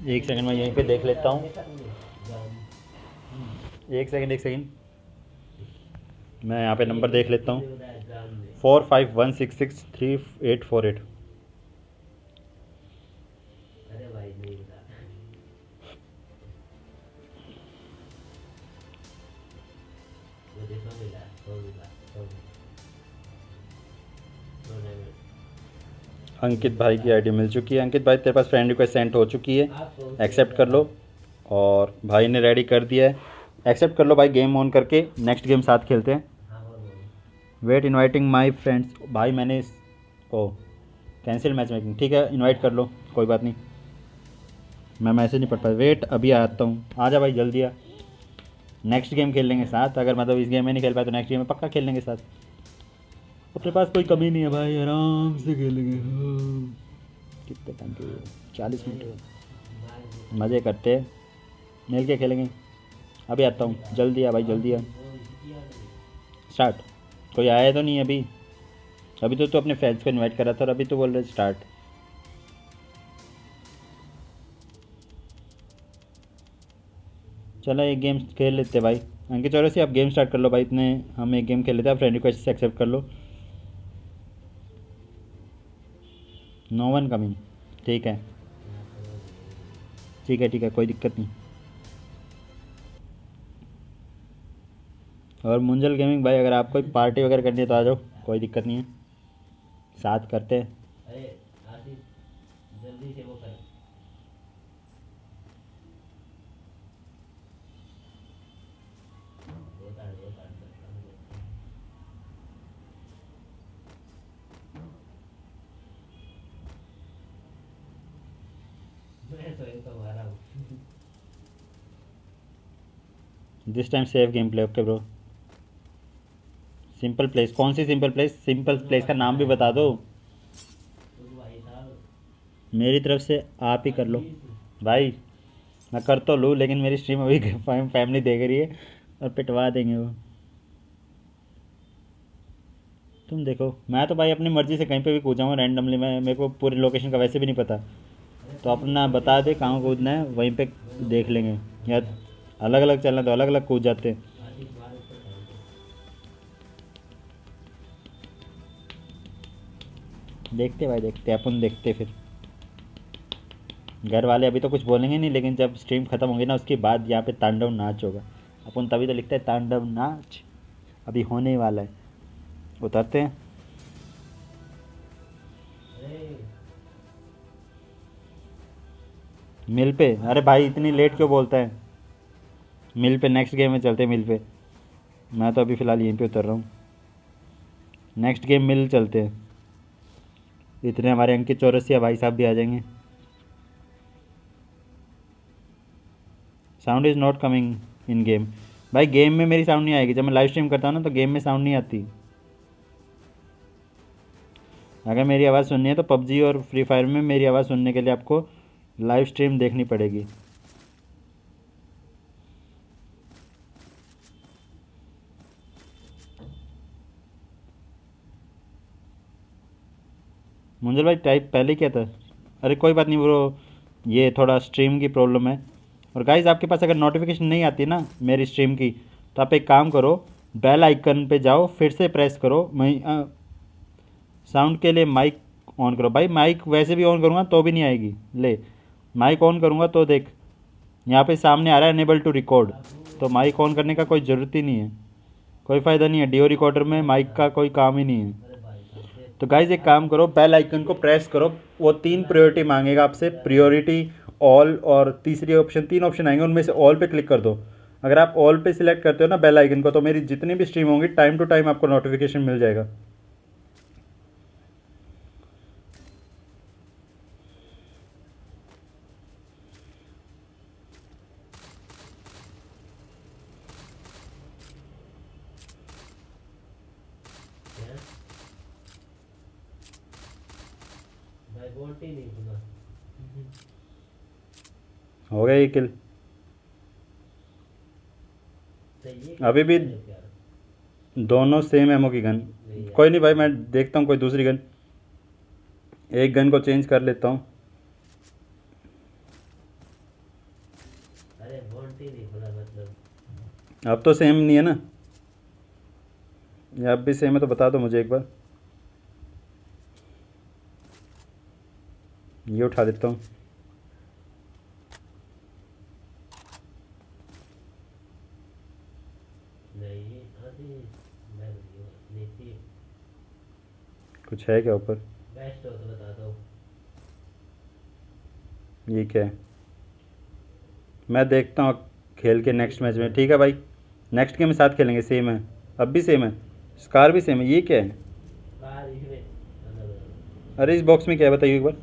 एक सेकंड मैं यहीं पे देख लेता हूँ। एक सेकंड एक सेकंड। मैं यहाँ पे नंबर देख लेता हूँ। Four five one six six three eight four eight. Ankit भाई की आईडी मिल चुकी है। अंकित भाई, तेरे पास फ्रेंड रिक्वेस्ट सेंड हो चुकी है। एक्सेप्ट कर लो। और भाई ने रेडी कर दिया है। एक्सेप्ट कर लो भाई गेम ऑन करके। नेक्स्ट गेम साथ खेलते हैं। वेट इनवाइटिंग माय फ्रेंड्स भाई, मैंने ओ कैंसिल मैच मेकिंग ठीक है इनवाइट कर लो। कोई बात नहीं। मैं मैसेज नहीं पढ़ पाया। वेट अभी आता हूँ। आ जा भाई, जल्दी आ। नेक्स्ट गेम खेल लेंगे साथ। अगर मतलब इस गेम में नहीं खेल पाए तो नेक्स्ट गेम में पक्का खेल लेंगे साथ। अपने पास कोई कमी नहीं है भाई, आराम से खेलेंगे। कितने टाइम के चालीस मिनट मज़े करते। मिल के खेलेंगे। अभी आता हूँ। जल्दी आ भाई, जल्दी आ। स्टार्ट कोई आया तो नहीं अभी। अभी तो तू अपने फ्रेंड्स को इनवाइट करा था और अभी तो बोल रहे स्टार्ट चलो एक गेम खेल लेते भाई। अंकित चौरसी आप गेम स्टार्ट कर लो भाई। इतने हम एक गेम खेल लेते हैं। आप फ्रेंड रिक्वेस्ट से एक्सेप्ट कर लो। नो वन कमिंग ठीक है। ठीक है ठीक है, कोई दिक्कत नहीं। और मुंजल गेमिंग भाई, अगर आप कोई पार्टी वगैरह करनी है तो आ जाओ, कोई दिक्कत नहीं है। साथ करते हैं। जल्दी से वो कर। This time save game play okay bro simple place कौन सी सिंपल प्लेस सिंपल प्लेस का नाम भी बता दो। मेरी तरफ़ से आप ही कर लो। भाई, मैं कर तो लूँ, लेकिन मेरी स्ट्रीम अभी *laughs* फैमिली देख रही है और पिटवा देंगे वो। तुम देखो। मैं तो भाई अपनी मर्ज़ी से कहीं पे भी कूद जाऊँ रैंडमली मैं, मेरे को पूरी लोकेशन का वैसे भी नहीं पता। तो अपना बता दे कहाँ कूदना है, वहीं पे देख लेंगे। या अलग अलग चलना तो अलग अलग कूद जाते देखते भाई, देखते अपन देखते फिर। घर वाले अभी तो कुछ बोलेंगे नहीं, लेकिन जब स्ट्रीम ख़त्म होगी ना, उसके बाद यहाँ पे तांडव नाच होगा। अपन तभी तो लिखते हैं तांडव नाच। अभी होने वाला है। उतरते हैं। मिल पे? अरे भाई, इतनी लेट क्यों बोलता है? मिल पे नेक्स्ट गेम में चलते हैं मिल पे। मैं तो अभी फ़िलहाल यहीं पे उतर रहा हूँ। नेक्स्ट गेम मिल चलते हैं। इतने हमारे अंकित चौरसिया भाई साहब भी आ जाएँगे। Sound is not coming in game भाई गेम में मेरी साउंड नहीं आएगी। जब मैं लाइव स्ट्रीम करता हूँ ना तो गेम में साउंड नहीं आती। अगर मेरी आवाज़ सुननी है तो पबजी और फ्री फायर में मेरी आवाज़ सुनने के लिए आपको लाइव स्ट्रीम देखनी पड़ेगी। मुंजल भाई टाइप पहले क्या था। अरे कोई बात नहीं ब्रो ये थोड़ा स्ट्रीम की प्रॉब्लम है। और गाइज़ आपके पास अगर नोटिफिकेशन नहीं आती ना मेरी स्ट्रीम की तो आप एक काम करो बेल आइकन पे जाओ, फिर से प्रेस करो। मैं साउंड के लिए माइक ऑन करो। भाई माइक वैसे भी ऑन करूँगा तो भी नहीं आएगी। ले माइक ऑन करूँगा तो देख, यहाँ पे सामने आ रहा है अनेबल टू रिकॉर्ड तो माइक ऑन करने का कोई ज़रूरत ही नहीं है। कोई फ़ायदा नहीं है, डिओ रिकॉर्डर में माइक का कोई काम ही नहीं है। तो गाइज़ एक काम करो बेल आइकन को प्रेस करो, वो तीन प्रायोरिटी मांगेगा आपसे प्रायोरिटी ऑल और तीसरी ऑप्शन तीन ऑप्शन आएँगे, उनमें से ऑल पे क्लिक कर दो। अगर आप ऑल पे सिलेक्ट करते हो ना बेल आइकन को तो मेरी जितनी भी स्ट्रीम होंगी टाइम टू टाइम आपको नोटिफिकेशन मिल जाएगा क्या भाई बोलते ही नहीं सुना हो गया ये किल अभी भी- दोनों सेम एमओ की गन कोई नहीं भाई मैं देखता हूँ कोई दूसरी गन एक गन को चेंज कर लेता हूँ। मतलब। अब तो सेम नहीं है ना? या अब भी सेम है तो बता दो मुझे एक बार। ये उठा देता हूँ नहीं आधी मैं नीति कुछ है क्या ऊपर? बेस्ट हो तो बता दो ये क्या है? मैं देखता हूँ खेल के नेक्स्ट मैच में। ठीक है भाई। नेक्स्ट गेम में साथ खेलेंगे। सेम है। अब भी सेम है। स्कार भी सेम है। ये क्या है? अरे इस बॉक्स में क्या है? बताइए एक बार।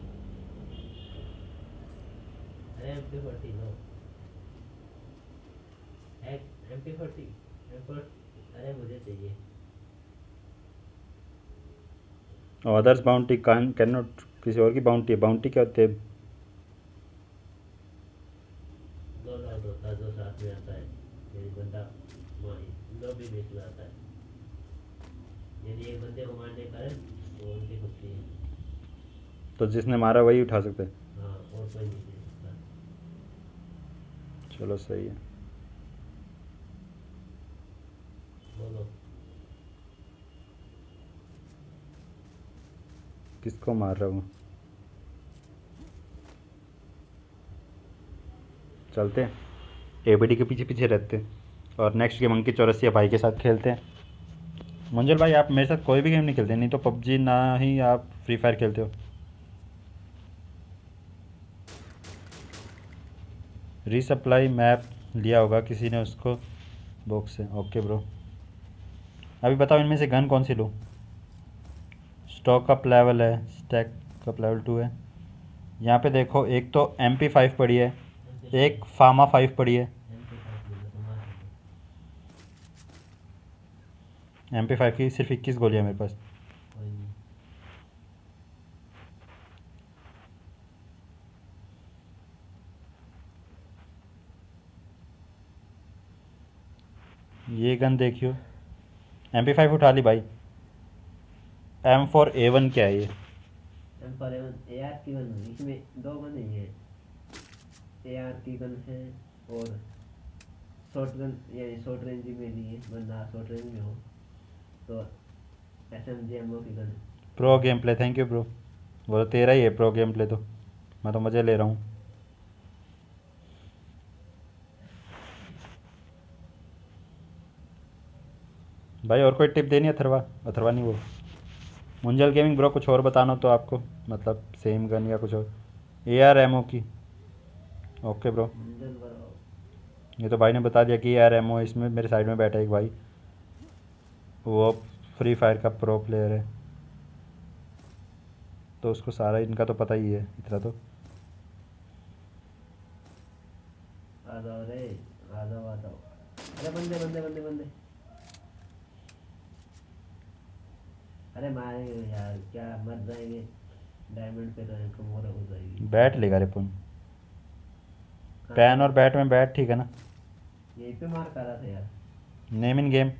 अरे मुझे चाहिए others bounty can can not किसी और की बाउंड्री है बाउंड्री क्या होती है? तो है। तो जिसने मारा वही उठा सकते है? हाँ और चलो सही है। किसको मार रहा हूँ? चलते हैं। एबीडी के पीछे पीछे रहते और नेक्स्ट गेम अंकित चौरसिया भाई के साथ खेलते हैं। मंजुल भाई, आप मेरे साथ कोई भी गेम नहीं खेलते, नहीं तो पबजी, ना ही आप फ्री फायर खेलते हो। रीसप्लाई मैप लिया होगा किसी ने उसको बॉक्स से। ओके ब्रो अभी बताओ इनमें से गन कौन सी लूँ? स्टॉक अप लेवल है स्टैक अप लेवल टू है। यहाँ पे देखो, एक तो एम पी फाइव पड़ी है, एक फार्मा फाइव पड़ी है। एम पी फाइव की सिर्फ़ इक्कीस गोलियाँ मेरे पास। ये गन देखियो। एम पी फाइव उठा ली भाई। एम फोर ए वन क्या है ये? M four A one A R की गन इसमें दो गन ही है। ए आर की गन है और शॉर्ट गन यानी शॉर्ट रेंज में भी है वरना शॉर्ट रेंज में हो। तो S M G M O की gun pro game play thank you bro वो तो तेरा ही है प्रो गेम प्ले तो। मैं तो मज़े ले रहा हूँ। भाई और कोई टिप देनी है अथरवा? अथर्वा नहीं वो मुंजल गेमिंग ब्रो, कुछ और बताना तो आपको? मतलब सेम गन या कुछ और? ए आर एम ओ की। ओके ब्रो ये तो भाई ने बता दिया कि यार एमओ इसमें मेरे साइड में बैठा एक भाई। वो फ्री फायर का प्रो प्लेयर है। तो उसको सारा, इनका तो पता ही है, इतना तो। आ जाओ रे आ जाओ आ जाओ अरे बंदे बंदे बंदे बंदे। अरे मारेंगे यार क्या मर जाएँगे? डायमंड पे तो इनको मोरा हो जाएगी। बैट लेगा रे पुन। पैन और बैट में बैट ठीक है ना? यहीं पे मार करा था यार। नेम इन गेम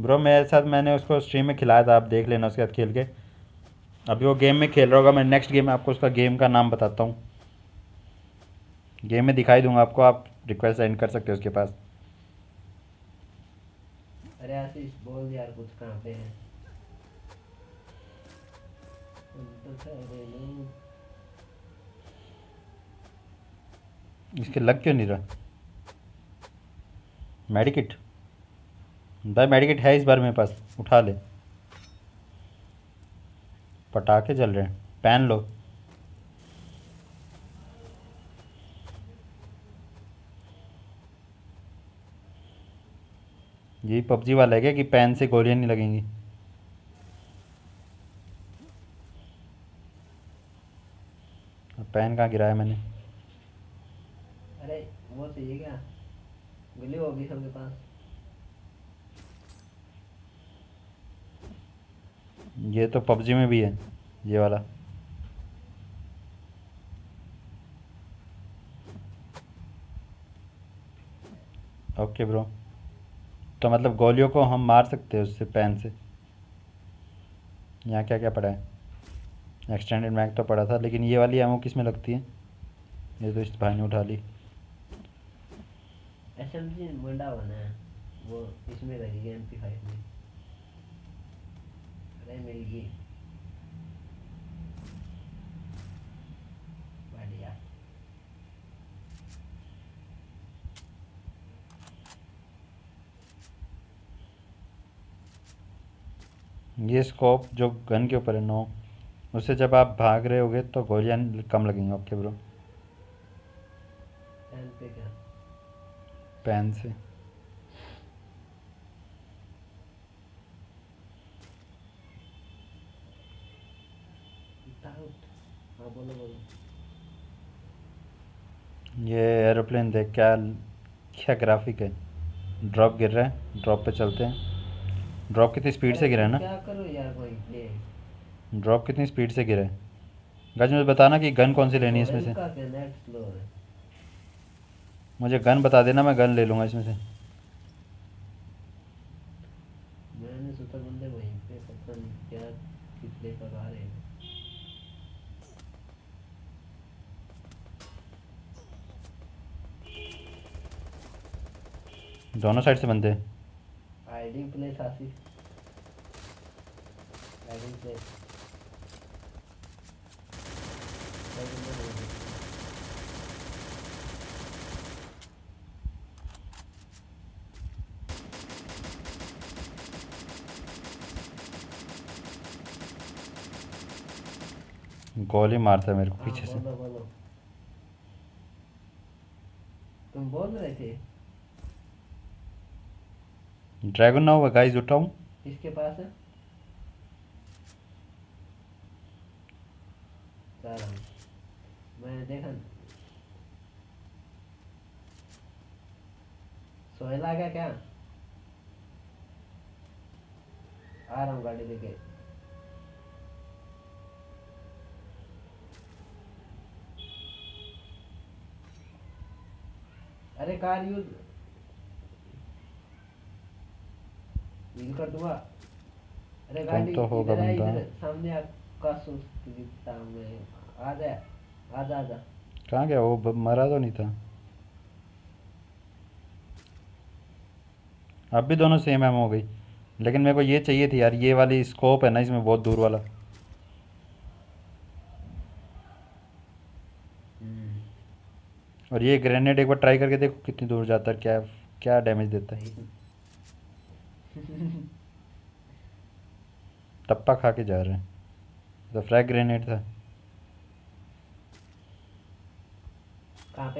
ब्रो मेरे साथ मैंने उसको स्ट्रीम में खिलाया था आप देख लेना उसके साथ खेल के। अभी वो गेम में खेल रहा होगा मैं नेक्स्ट गेम में आपको उसका गेम का नाम बताता हूँ। गेम में दिखाई दूँगा आपको आप रिक्वेस्ट सेंड कर सकते हो उसके पास। अरे आशीष बोल यार कुछ कहाँ पे है। तो। इसके लग क्यों नहीं रहा? मेडिकिट भाई मेडिकिट है इस बार मेरे पास, उठा ले। पटाखे जल रहे हैं, पहन लो। यही पबजी वाला है क्या कि पैन से गोलियाँ नहीं लगेंगी? पैन कहाँ गिराया मैंने? अरे वो चाहिए क्या? गुल्ली होगी सबके पास। ये तो पबजी में भी है ये वाला। Okay bro. तो मतलब गोलियों को हम मार सकते हैं उससे पेन से। यहाँ क्या क्या पड़ा है? एक्सटेंडेड मैग तो पड़ा था लेकिन ये वाली एमओ किसमें लगती है? ये तो इस भाई ने उठा ली। एसएमजी मुंडा बना है। वो इसमें लगेगी एम पी फाइव में। अरे मिल गई। बढ़िया। ये स्कोप जो गन के ऊपर है नो उससे जब आप भाग रहे होगे तो गोलियाँ कम लगेंगी ओके ब्रो एम पे क्या? पेन से। हाँ बोलो बोलो। ये एरोप्लेन देख क्या क्या ग्राफिक है? ड्रॉप गिर रहा है ड्रॉप पे चलते हैं। ड्रॉप कितनी स्पीड से गिरा है ना? क्या करो यार प्ले ड्रॉप कितनी स्पीड से गिरा? है गाइस मुझे बताना कि गन कौन सी लेनी है इसमें से। मुझे गन बता देना मैं गन ले लूँगा इसमें से। दोनों साइड से बंदे। हैं hiding place Asif hiding place गोली मारता है मेरे को हाँ, पीछे से। बोलो तुम बोल रहे थे? ड्रैगन ना हुआ गाइस उठाऊं। किसके पास है? हूँ मैंने देखा न- सोहेल गया क्या? आ रहा हूँ गाड़ी लेके अरे कार यूज़ यूज़ कर दूँगा अरे गाड़ी तो होगा इधर? सामने आपका दिखता मैं आ जा। आ जा आ जा कहाँ गया? वो मरा तो नहीं था। अब भी दोनों सेम एम हो गई। लेकिन मेरे को ये चाहिए थी यार ये वाली स्कोप है ना इसमें बहुत दूर वाला। और ये ग्रेनेड एक बार ट्राई करके देखो कितनी दूर जाता है क्या क्या डैमेज देता है। *laughs* टप्पा खा के जा रहे हैं। तो फ्रैग ग्रेनेड था। कहाँ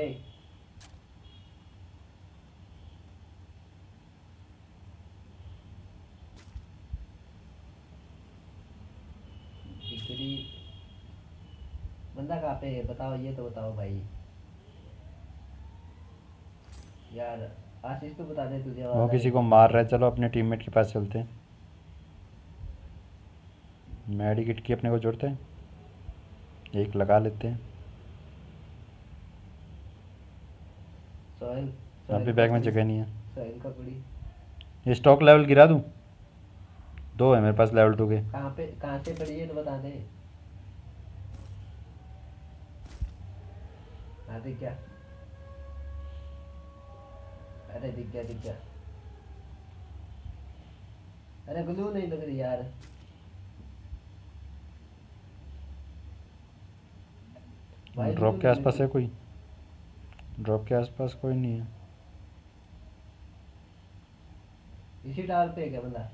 बंदा कहाँ पे है? बताओ ये तो बताओ भाई। यार आशीष तो बता दे तुझे वो किसी को मार रहा है। चलो अपने टीममेट के पास चलते हैं। मेडिकेट की अपने को जोड़ते हैं। एक लगा लेते हैं। सोहेल अभी सोहेल बैग में जगह नहीं है। सोहेल का कुड़ी ये स्टॉक लेवल गिरा दूँ? दो है मेरे पास लेवल टू के। कहाँ पे कहाँ से पड़ी है तो बता दे। हाँ दिख गया। अरे दिख गया दिख गया। अरे ग्लू नहीं लग रही यार। ड्रॉप के आसपास है कोई? ड्रॉप के आसपास कोई नहीं है। इसी टावर पे क्या बंदा?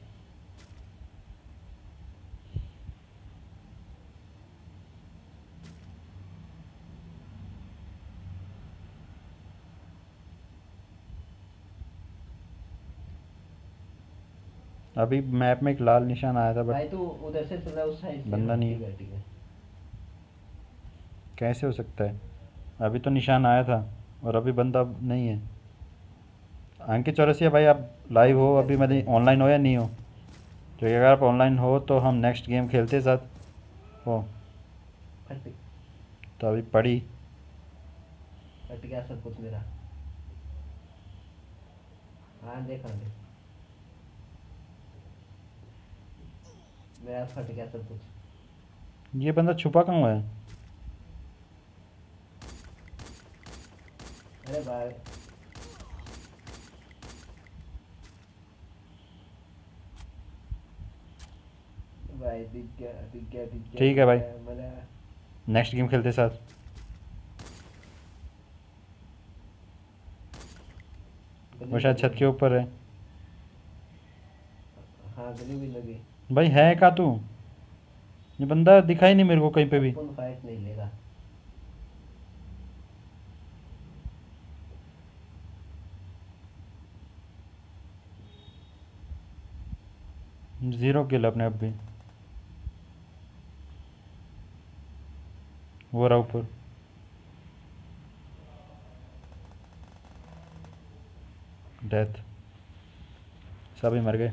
अभी मैप में एक लाल निशान आया था बट भाई तू उधर से चला उस साइड बंदा नहीं है। कैसे हो सकता है? अभी तो निशान आया था। और अभी बंदा नहीं है। अंकित चौरसिया भाई आप लाइव हो अभी मैंने ऑनलाइन हो या नहीं हो? तो अगर आप ऑनलाइन हो तो हम नेक्स्ट गेम खेलते साथ। हो। तो अभी पढ़ी। कट गया सब कुछ मेरा। हाँ देखा मेरा फट गया सब कुछ। ये बंदा छुपा कहाँ हुआ है? अरे भाई भाई दिख गया दिख गया दिख गया ठीक है भाई। नेक्स्ट गेम खेलते साथ। वो शायद छत के ऊपर है। हाँ गली भी लगी। भाई है का तू? ये बंदा दिखाई नहीं मेरे को कहीं पे भी। फाइट नहीं लेगा। ज़ीरो किल अपने अब भी। वो रहा ऊपर। डेथ सभी मर गए।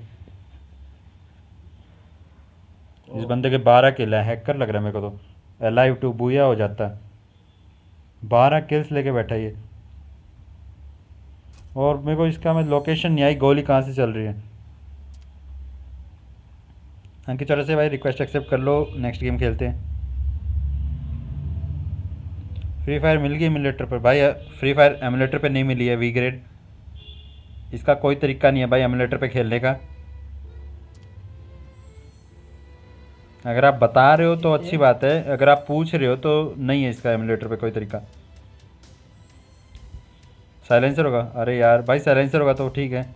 इस बंदे के बारह किल है। हैकर लग रहा है मेरे को तो। अलाइव टू बुया हो जाता है। बारह किल्स लेके बैठा ये। और मेरे को इसका मैं लोकेशन नहीं आई। गोली कहाँ से चल रही है? अंकित चौरा से भाई रिक्वेस्ट एक्सेप्ट कर लो नेक्स्ट गेम खेलते हैं। फ्री फायर मिल गई एमुलेटर पर। भाई फ्री फायर एमुलेटर पे नहीं मिली है वी ग्रेड इसका कोई तरीका नहीं है भाई एमुलेटर पे खेलने का। अगर आप बता रहे हो तो अच्छी बात है। अगर आप पूछ रहे हो तो नहीं है इसका एमुलेटर पे कोई तरीका। साइलेंसर होगा? अरे यार भाई साइलेंसर होगा तो ठीक है।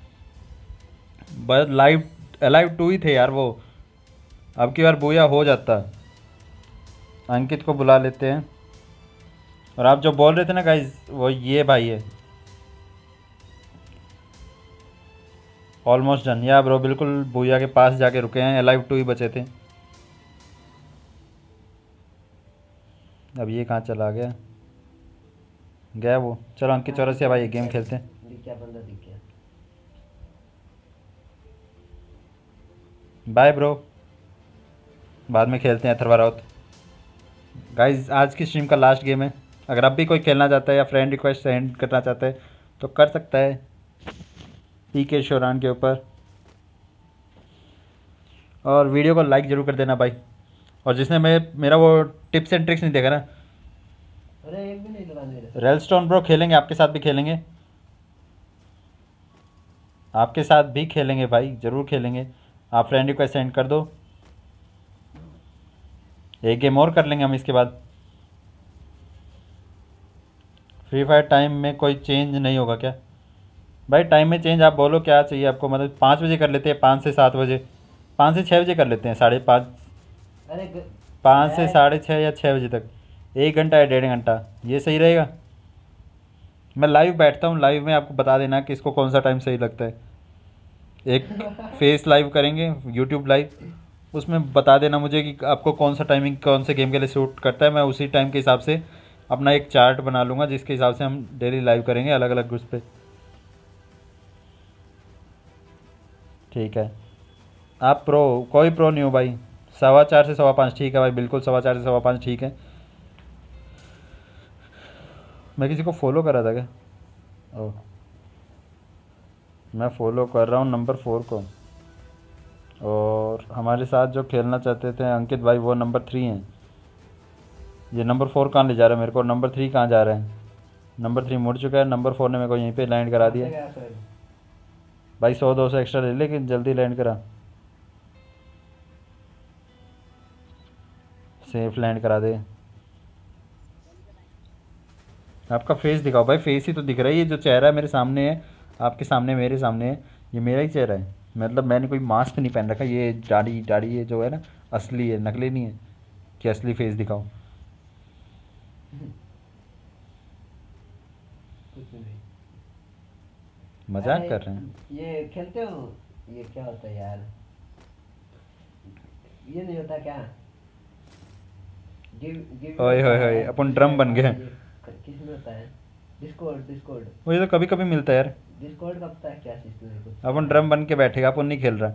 बस लाइव अलाइव टू ही थे यार वो। अब की बार बोया हो जाता। अंकित को बुला लेते हैं। और आप जो बोल रहे थे ना गाइज़ वो ये भाई है। ऑलमोस्ट डन या ब्रो बिल्कुल भूया के पास जाके रुके हैं। अलाइव टू ही बचे थे। अब ये कहाँ चला गया? गया वो। चलो अंकित चौरसिया भाई गेम खेलते हैं। बाय ब्रो बाद में खेलते हैं अथर्वा राउत। गाइज़ आज की स्ट्रीम का लास्ट गेम है। अगर अब भी कोई खेलना चाहता है या फ्रेंड रिक्वेस्ट सेंड करना चाहता है तो कर सकता है। पी के शोरान के ऊपर। और वीडियो को लाइक ज़रूर कर देना भाई। और जिसने मैं मेरा वो टिप्स एंड ट्रिक्स नहीं देखा ना। अरे एक भी नहीं लगा मेरे। रेलस्टोन ब्रो खेलेंगे आपके साथ भी खेलेंगे। आपके साथ भी खेलेंगे भाई ज़रूर खेलेंगे। आप फ्रेंड रिक्वेस्ट सेंड कर दो। एक गेम और कर लेंगे हम इसके बाद। फ्री फायर टाइम में कोई चेंज नहीं होगा क्या? भाई टाइम में चेंज आप बोलो क्या चाहिए आपको? मतलब पाँच बजे कर लेते हैं पाँच से सात बजे। पाँच से छः बजे कर लेते हैं साढ़े पाँच। अरे पाँच से साढ़े छः या छः बजे तक। एक घंटा या डेढ़ घंटा ये सही रहेगा? मैं लाइव बैठता हूँ लाइव में आपको बता देना कि इसको कौन सा टाइम सही लगता है। एक *laughs* फेस लाइव करेंगे यूट्यूब लाइव उसमें बता देना मुझे कि आपको कौन सा टाइमिंग कौन से गेम के लिए सूट करता है। मैं उसी टाइम के हिसाब से अपना एक चार्ट बना लूँगा, जिसके हिसाब से हम डेली लाइव करेंगे अलग अलग ग्रुप्स पे। ठीक है। आप प्रो कोई प्रो नहीं हो भाई। सवा चार से सवा पाँच ठीक है भाई, बिल्कुल सवा चार से सवा पाँच ठीक है। मैं किसी को फॉलो कर रहा था क्या? ओ मैं फॉलो कर रहा हूँ नंबर फोर को। और हमारे साथ जो खेलना चाहते थे अंकित भाई वो नंबर थ्री हैं। ये नंबर फोर कहाँ ले जा रहा है? मेरे को नंबर थ्री कहाँ जा रहा है? नंबर थ्री मुड़ चुका है नंबर फोर ने मेरे को यहीं पे लैंड करा दिया। भाई सौ दो सौ एक्स्ट्रा ले लेकिन जल्दी लैंड करा। सेफ़ लैंड करा दे। आपका फेस दिखाओ। भाई फेस ही तो दिख रहा है। ये जो चेहरा है मेरे सामने है आपके सामने मेरे सामने है ये मेरा ही चेहरा है। मतलब मैंने कोई मास्क नहीं पहन रखा ये दाढ़ी दाढ़ी ये जो है ना असली है नकली नहीं है कि असली फेस दिखाओ मज़ाक कर रहे हैं। ये खेलते हो? ये क्या होता है यार? ये नहीं होता क्या? गिव गिव ओए होए होए, अपन drum बन गए। किसमें होता है? डिस्कॉर्ड डिस्कॉर्ड वो ये तो कभी कभी मिलता है यार। डिस्कॉर्ड का पता है क्या सिस्टम है कुछ? अपन ड्रम बन के बैठेगा अपन नहीं खेल रहा।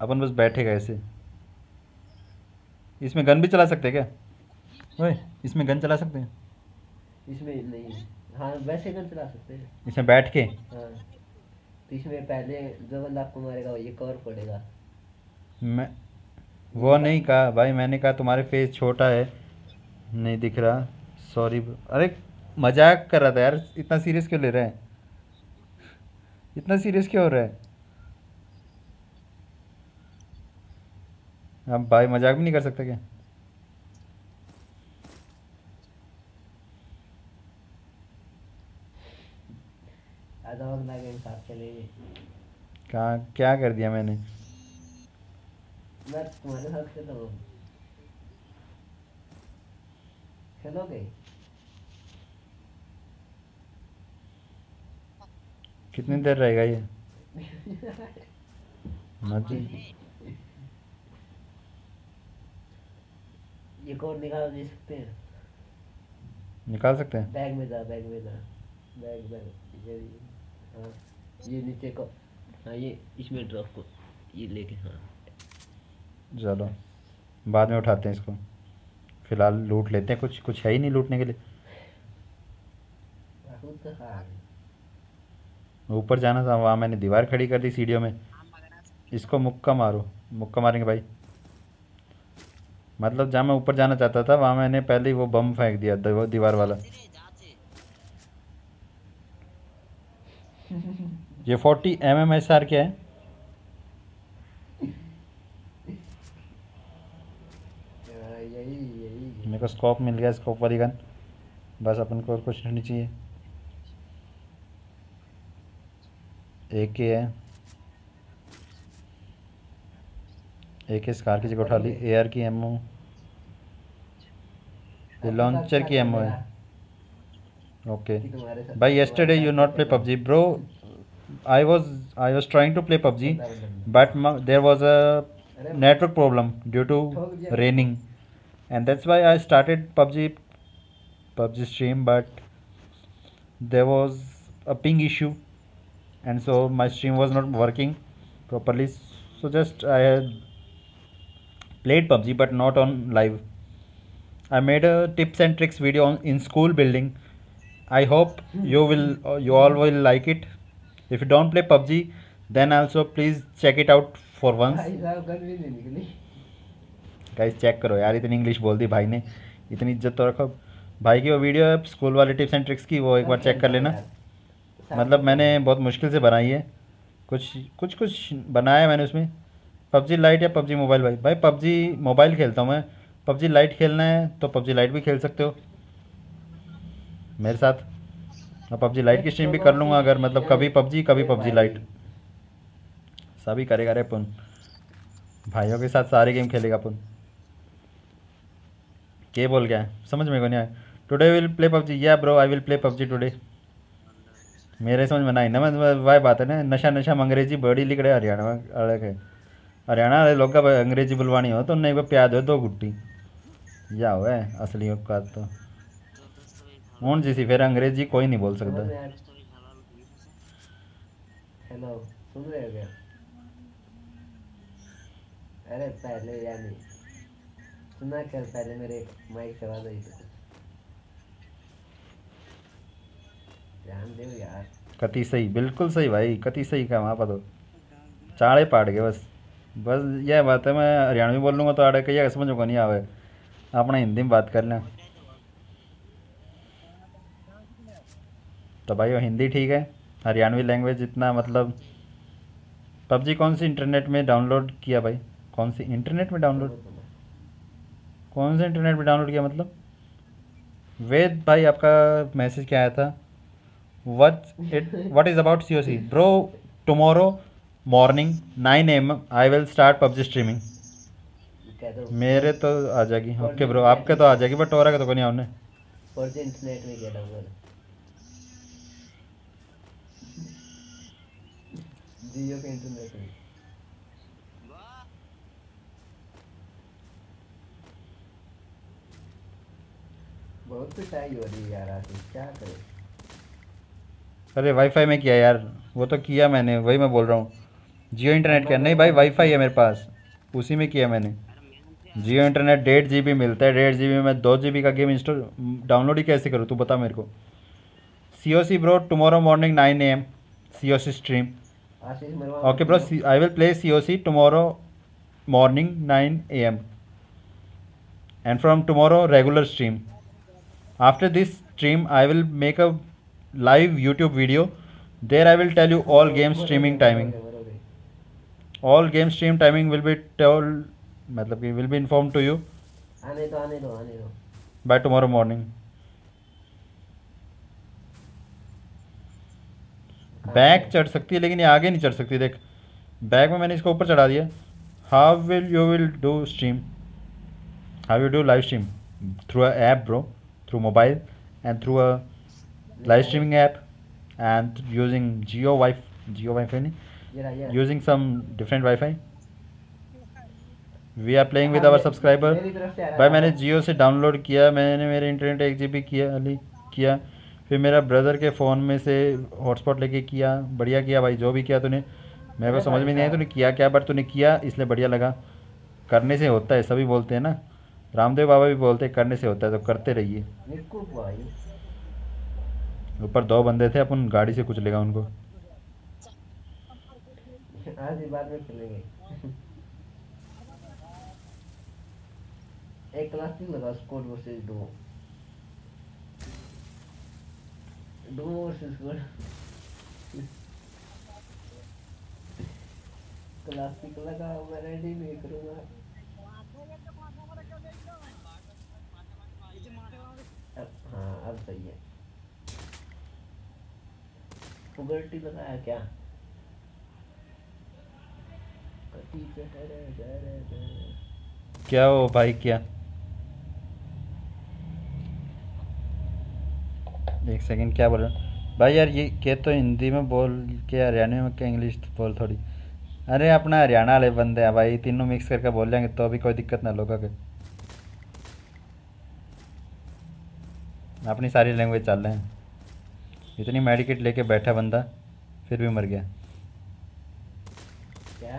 अपन बस बैठेगा ऐसे। इसमें गन भी चला सकते हैं क्या? ओए इसमें गन चला सकते हैं? इसमें नहीं। हाँ वैसे गन चला सकते हैं। इसमें बैठ के? हाँ। तो इसमें पहले जो बंदा आपको मारेगा वो ये कवर पड़ेगा मैं वो नहीं कहा। भाई मैंने कहा तुम्हारे फेस छोटा है। नहीं दिख रहा। सॉरी अरे मज़ाक कर रहा था यार। इतना सीरियस क्यों ले रहे है? इतना सीरियस क्यों हो रहा है? अब भाई मज़ाक भी नहीं कर सकते क्या? कहाँ क्या कर दिया मैंने? मैं तुम्हारे साथ खेलूँ खेलोगे? कितनी देर रहेगा ये? *laughs* मर्ज़ी ये कोड निकाल दे सकते हैं? निकाल सकते हैं? बैग में जा बैग में जा बैग बैग ये हाँ। ये नीचे को हाँ ये इसमें ड्रॉप को ये लेके हाँ। चलो बाद में उठाते हैं इसको। फ़िलहाल लूट लेते हैं कुछ कुछ है ही नहीं लूटने के लिए। गए। ऊपर जाना था, वहाँ मैंने दीवार खड़ी कर दी सीढ़ियों में। इसको मुक्का मारो। मुक्का मारेंगे भाई। मतलब जहाँ मैं ऊपर जाना चाहता था, वहाँ मैंने पहले ही वो बम फेंक दिया दीवा- दीवार वाला। ये forty M M S R क्या है। मेरे को स्कोप मिल गया स्कोप वाली गन बस अपन को और कुछ नहीं चाहिए। एक है एक है स्कार की जगह उठा ली। ए की एम ओ लॉन्चर की एम ओ है। ओके भाई yesterday you not play PUBG bro I was I was trying to play PUBG but there was a network problem due to raining and that's why I started PUBG PUBG stream but there was a ping issue and so my stream was not working properly so just I had played PUBG but not on live I made a tips and tricks video on, in school building I hope you will uh, you all will like it. If you don't play PUBG, then also please check it out for once. Guys check करो यार इतनी English बोल दी भाई ने इतनी इज़्ज़त तो रखो भाई की वो वीडियो है स्कूल वाले टिप्स एंड ट्रिक्स की वो एक बार चेक कर लेना मतलब मैंने बहुत मुश्किल से बनाई है। कुछ कुछ कुछ बनाया मैंने उसमें। पबजी लाइट या पबजी मोबाइल भाई? भाई पबजी मोबाइल खेलता हूँ मैं। पबजी लाइट खेलना है तो पबजी लाइट भी खेल सकते हो। मेरे साथ। मैं पबजी लाइट की स्ट्रीम भी कर लूँगा अगर मतलब कभी पबजी कभी पबजी लाइट सभी करेगा रे पुन। भाइयों के साथ सारे गेम खेलेगा पुन। के बोल गया? समझ में को नहीं आया। Today will play PUBG. या bro I will play PUBG today मेरे समझ में ना आई ना मैं वह बात है ना, नशा नशा में अंग्रेज़ी बड़ी लिख रहे हरियाणा अलग है हरियाणा वाले लोग का अंग्रेज़ी बुलवानी हो तो नहीं वो प्याज हो दो गुट्टी। या हो है, असली औकात तो। हूँ जी सी? फिर अंग्रेज़ी कोई नहीं बोल सकता। हेलो, सुन रहे हो अरे पहले यानी सुना कर पहले मेरे माइक से आवाज़ आई थी कति सही, बिल्कुल सही भाई, कति सही का वहाँ पर तो चाड़े पाट गए बस। बस यह बात है, मैं हरियाणवी बोल लूँगा तो आड़े कहिएगा समझ को नहीं आवे। अपना हिंदी में बात कर लें। तो भाई वो हिंदी ठीक है? हरियाणवी लैंग्वेज इतना मतलब पबजी कौन सी इंटरनेट में डाउनलोड किया भाई? कौन सी इंटरनेट में डाउनलोड कौन से इंटरनेट में डाउनलोड किया मतलब? वेद भाई आपका मैसेज क्या आया था? What it, what is about COC bro tomorrow morning 9 am I will start PUBG streaming. मेरे तो आ जाएगी। ओके ब्रो, आपके तो आ जाएगी बट और के तो कोई नहीं जी इंटरनेट में डाउनलोड जियो के इंटरनेट में बहुत पिटाई हो रही है यार, आशीष, क्या करें? अरे वाईफाई में किया यार, वो तो किया मैंने, वही मैं बोल रहा हूँ। जियो इंटरनेट किया। नहीं भाई वाईफाई है मेरे पास, उसी में किया मैंने। जियो इंटरनेट डेढ़ जी बी मिलता है, डेढ़ जी बी में दो जी बी का गेम इंस्टॉल डाउनलोड ही कैसे करूँ? तू बता मेरे को। C O C bro tomorrow morning nine A M C O C stream okay bro I will play C O C tomorrow morning 9 am and from tomorrow regular stream after this stream I will make a live YouTube video there I will tell you all game streaming timing all game stream timing will be tell मतलब कि will be inform to you आने दो आने दो आने दो। By tomorrow morning back चढ़ सकती है लेकिन ये आगे नहीं चढ़ सकती देख। बैक में मैंने इसको ऊपर चढ़ा दिया। How will you will do stream how you do live stream through a app bro through mobile and through a live streaming app and using geo wi geo wi-fi नहीं, जरा ये using some different wi-fi. We are playing with our subscriber. मेरी तरफ़ से आ रहा भाई मैंने जियो से डाउनलोड किया मैंने मेरे इंटरनेट एक जी बी किया अली किया फिर मेरा ब्रदर के फ़ोन में से हॉटस्पॉट लेके किया बढ़िया किया भाई जो भी किया तूने। मेरे को समझ में नहीं आया तूने किया क्या बट तूने किया इसलिए बढ़िया लगा। करने से होता है सभी बोलते हैं ना। रामदेव बाबा भी बोलते हैं करने से होता है तो करते रहिए। भाई। ऊपर दो बंदे थे, अपन गाड़ी से कुछ लेगा उनको। आज ही बाद में खेलेंगे। एक क्लासिक लगा स्कोर वर्सेस दो दो वर्सेस स्कोर क्लासिक लगा मैं रेडी नहीं करूँगा। हाँ अब सही है। पुगर्टी लगाया क्या? रे। क्या हो भाई, क्या? एक सेकंड क्या बोल रहा भाई यार, ये के तो हिंदी में बोल के, हरियाणवी में क्या इंग्लिश बोल थोड़ी? अरे, अपना हरियाणा वाले बंदे हैं भाई, तीनों मिक्स करके बोल जाएँगे तो अभी कोई दिक्कत ना लोगों के। अपनी सारी लैंग्वेज चल रहे हैं। इतनी मेडिकेट लेके बैठा बंदा फिर भी मर गया। क्या?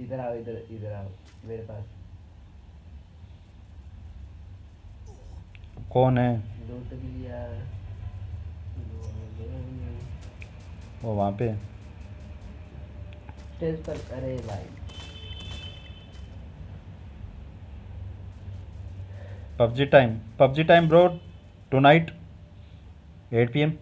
इधर आओ इधर इधर आओ मेरे पास। कौन है? वो वहाँ पे। है। स्टेज पर अरे भाई। PUBG time PUBG time bro tonight 8 P M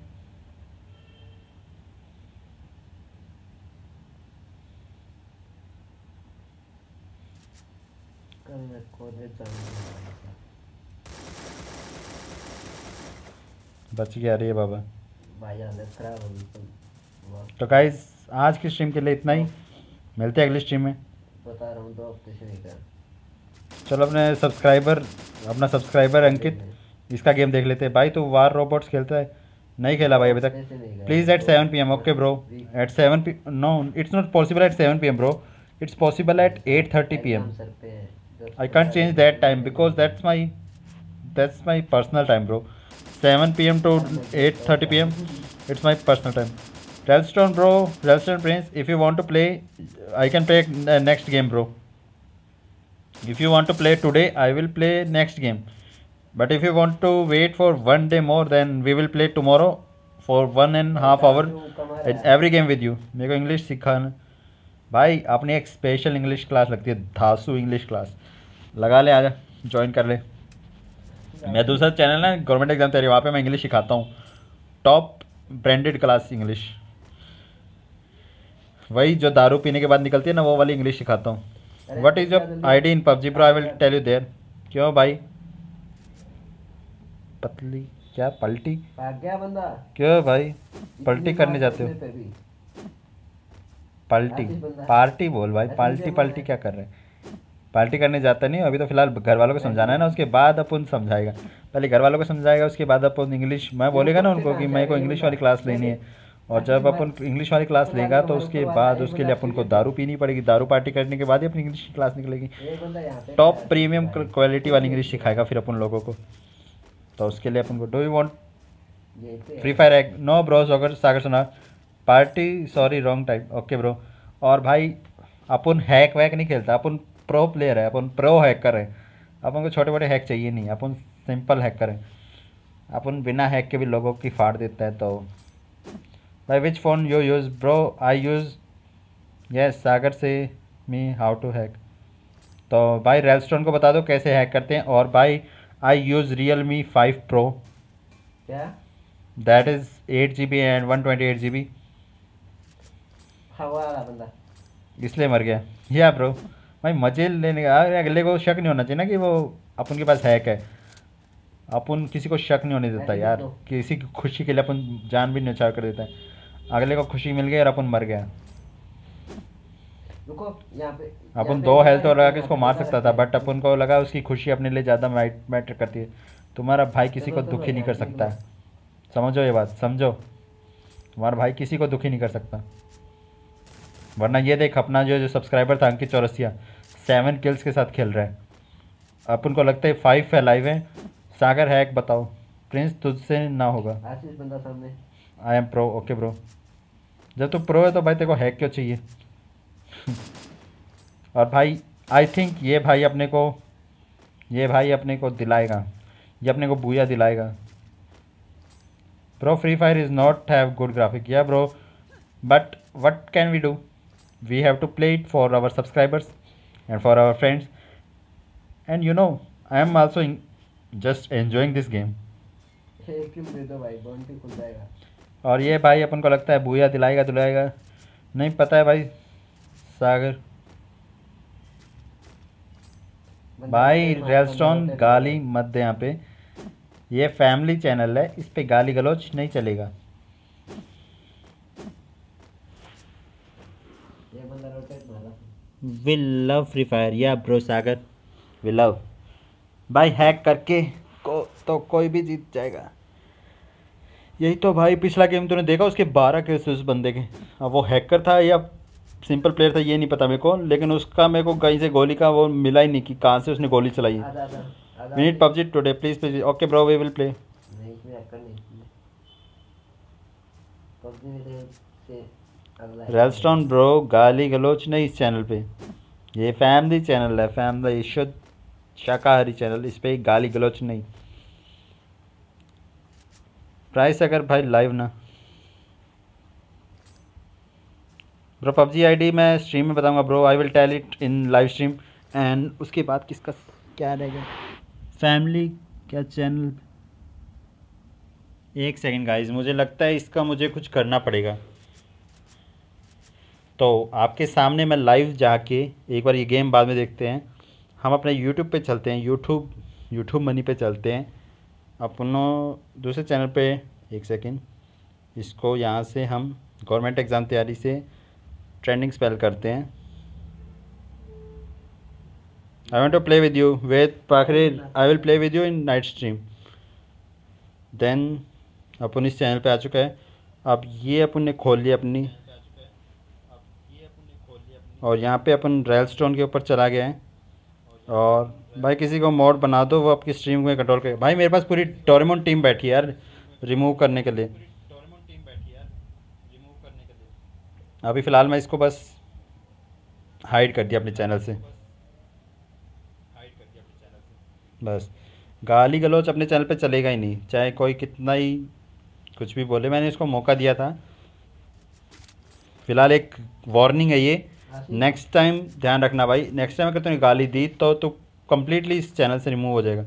बच गया अरे बाबा। भाई हालत खराब हो गई तो। आज की स्ट्रीम के लिए इतना ही। मिलते हैं अगली स्ट्रीम में। बता रहा हूँ दो हफ़्ते से नहीं कर। चलो अपने सब्सक्राइबर अपना सब्सक्राइबर अंकित इसका गेम देख लेते हैं। भाई तो वार रोबोट्स खेलता है। नहीं खेला भाई अभी तक। Please at seven P M okay bro at seven P no it's not possible at seven P M bro it's possible at eight thirty P M exam sir पे है दस I can't change that time because that's my that's my personal time, bro. 7 p.m. to 8:30 p.m. It's my Relstone, bro. Relstone Prince. If you want to play, I can play uh, next game, bro. If you want to play today, I will play next game. But if you want to wait for one day more, then we will play tomorrow for one and half hour. Every game with you. मेरे को English सिखाना भाई अपनी एक special English class लगती है धासु English class लगा ले आजा ज्वाइन कर ले मैं दूसरा चैनल है गवर्नमेंट एग्ज़ाम तैयारी वहाँ पे मैं इंग्लिश सिखाता हूँ टॉप ब्रांडेड क्लास इंग्लिश वही जो दारू पीने के बाद निकलती है ना वो वाली इंग्लिश सिखाता हूँ। What is your I D in PUBG pro I will tell you there क्यों भाई? पतली क्या पलटी? गया बंदा। क्यों भाई? पलटी करने जाते हो। करने पे भी। पार्टी बोल भाई पार्टी पार्टी क्या कर रहे हैं? पार्टी करने जाता नहीं अभी तो फ़िलहाल घर वालों को समझाना है ना उसके बाद अपन समझाएगा। पहले घर वालों को समझाएगा उसके बाद अपन इंग्लिश मैं बोलेगा ना उनको कि मेरे को इंग्लिश वाली क्लास लेनी है। और जब अपन इंग्लिश वाली क्लास लेगा तो उसके बाद उसके लिए अपन को दारू पीनी पड़ेगी। दारू पार्टी करने के बाद ही अपनी इंग्लिश की क्लास निकलेगी। टॉप प्रीमियम क्वालिटी वाली इंग्लिश सिखाएगा फिर अपन लोगों को। तो उसके लिए अपन को डो यू वांट है। फ्री फायर एक नो ब्रो सागर सागर सुना party sorry wrong time okay bro और भाई अपन हैक वैक नहीं खेलता। अपन प्रो प्लेयर है। अपन प्रो हैकर है। अपन को छोटे मोटे हैक चाहिए नहीं। अपन सिंपल हैकर है अपन बिना हैक के भी लोगों की फाड़ देता है तो भाई which phone you use bro I use yes Sagar से मी हाउ टू हैक तो भाई रेलस्टोन को बता दो कैसे हैक करते हैं और भाई I use Realme five pro क्या that is eight G B and one twenty eight G B बंदा। इसलिए मर गया। या ब्रो भाई मज़े लेने का अरे अगले को शक नहीं होना चाहिए ना कि वो अपन के पास हैक है। अपन किसी को शक नहीं होने देता यार। तो। किसी की खुशी के लिए अपन जान भी न्यौछावर कर देता है। अगले को खुशी मिल गई और अपन मर गया रुको यहाँ पे अपन दो हेल्थ और लगा के इसको मार सकता था बट अपन को लगा उसकी खुशी अपने लिए ज़्यादा मैटर करती है। तुम्हारा भाई किसी को दुखी नहीं कर सकता। है समझो ये बात समझो। तुम्हारा भाई किसी को दुखी नहीं कर सकता। वरना ये देख अपना जो जो सब्सक्राइबर था अंकित चौरसिया सेवन किल्स के साथ खेल रहा है। अपन को लगता है फाइव फैलाइव है। सागर हैक बताओ। प्रिंस तुझसे ना होगा। आशीष बंदा सामने। I am pro okay bro जब तू प्रो है तो भाई तेरे को हैक क्यों चाहिए? *laughs* और भाई आई थिंक ये भाई अपने को, ये भाई अपने को दिलाएगा। ये अपने को बूया दिलाएगा। Bro free fire is not have good graphic या bro but what can we do we have to play it for our subscribers and for our friends and you know I am also just enjoying this game और ये भाई अपन को लगता है भूया दिलाएगा दिलाएगा। नहीं पता है भाई सागर। भाई रोटे गाली मत दे यहाँ पे। ये फैमिली चैनल है इस पर गाली गलौज नहीं चलेगा। ये बंदा रोटेट मारा वी लव फ्री फायर या ब्रो सागर। वी लव भाई हैक करके को तो कोई भी जीत जाएगा। यही तो भाई पिछला गेम तूने देखा उसके बारह केस उस बंदे के। अब वो हैकर था या सिंपल प्लेयर था ये नहीं पता मेरे को लेकिन उसका मेरे को कहीं से गोली का वो मिला ही नहीं कि कहाँ से उसने गोली चलाई we need PUBG today please please okay bro we will play. रेलस्टोन bro गाली गलोच नहीं इस चैनल पे। ये फैमिली चैनल है फैमिली शुद्ध शाकाहारी चैनल इस पे गाली गलोच नहीं। प्राइस अगर भाई लाइव ना। ब्रो पबजी आईडी मैं स्ट्रीम में बताऊँगा bro I will tell it in live stream and उसके बाद किसका क्या रहेगा? फैमिली क्या चैनल एक सेकंड गाइस मुझे लगता है इसका मुझे कुछ करना पड़ेगा। तो आपके सामने मैं लाइव जाके एक बार ये गेम बाद में देखते हैं। हम अपने यूट्यूब पे चलते हैं। यूट्यूब यूट्यूब मनी पे चलते हैं। अपनों दूसरे चैनल पे एक सेकंड, इसको यहाँ से हम गवर्नमेंट एग्ज़ाम तैयारी से ट्रेंडिंग स्पेल करते हैं। I want to play with you Ved Pakhare I will play with you in night stream then अपन इस चैनल पे आ चुका है। अब ये अपन ने खोल लिया अपनी। और यहाँ पे अपन रेल स्टोन के ऊपर चला गया है। और भाई किसी को मोड बना दो वो आपकी स्ट्रीम में कंट्रोल करे। भाई मेरे पास पूरी टोरेमोन टीम बैठी है यार रिमूव करने के लिए। अभी फ़िलहाल मैं इसको बस हाइड कर दिया अपने चैनल से। बस। गाली गलौच अपने चैनल पे चलेगा ही नहीं। चाहे कोई कितना ही कुछ भी बोले मैंने इसको मौका दिया था। फ़िलहाल एक वार्निंग है ये। नेक्स्ट टाइम ध्यान रखना भाई। नेक्स्ट टाइम अगर तूने गाली दी तो तू कम्प्लीटली इस चैनल से रिमूव हो जाएगा।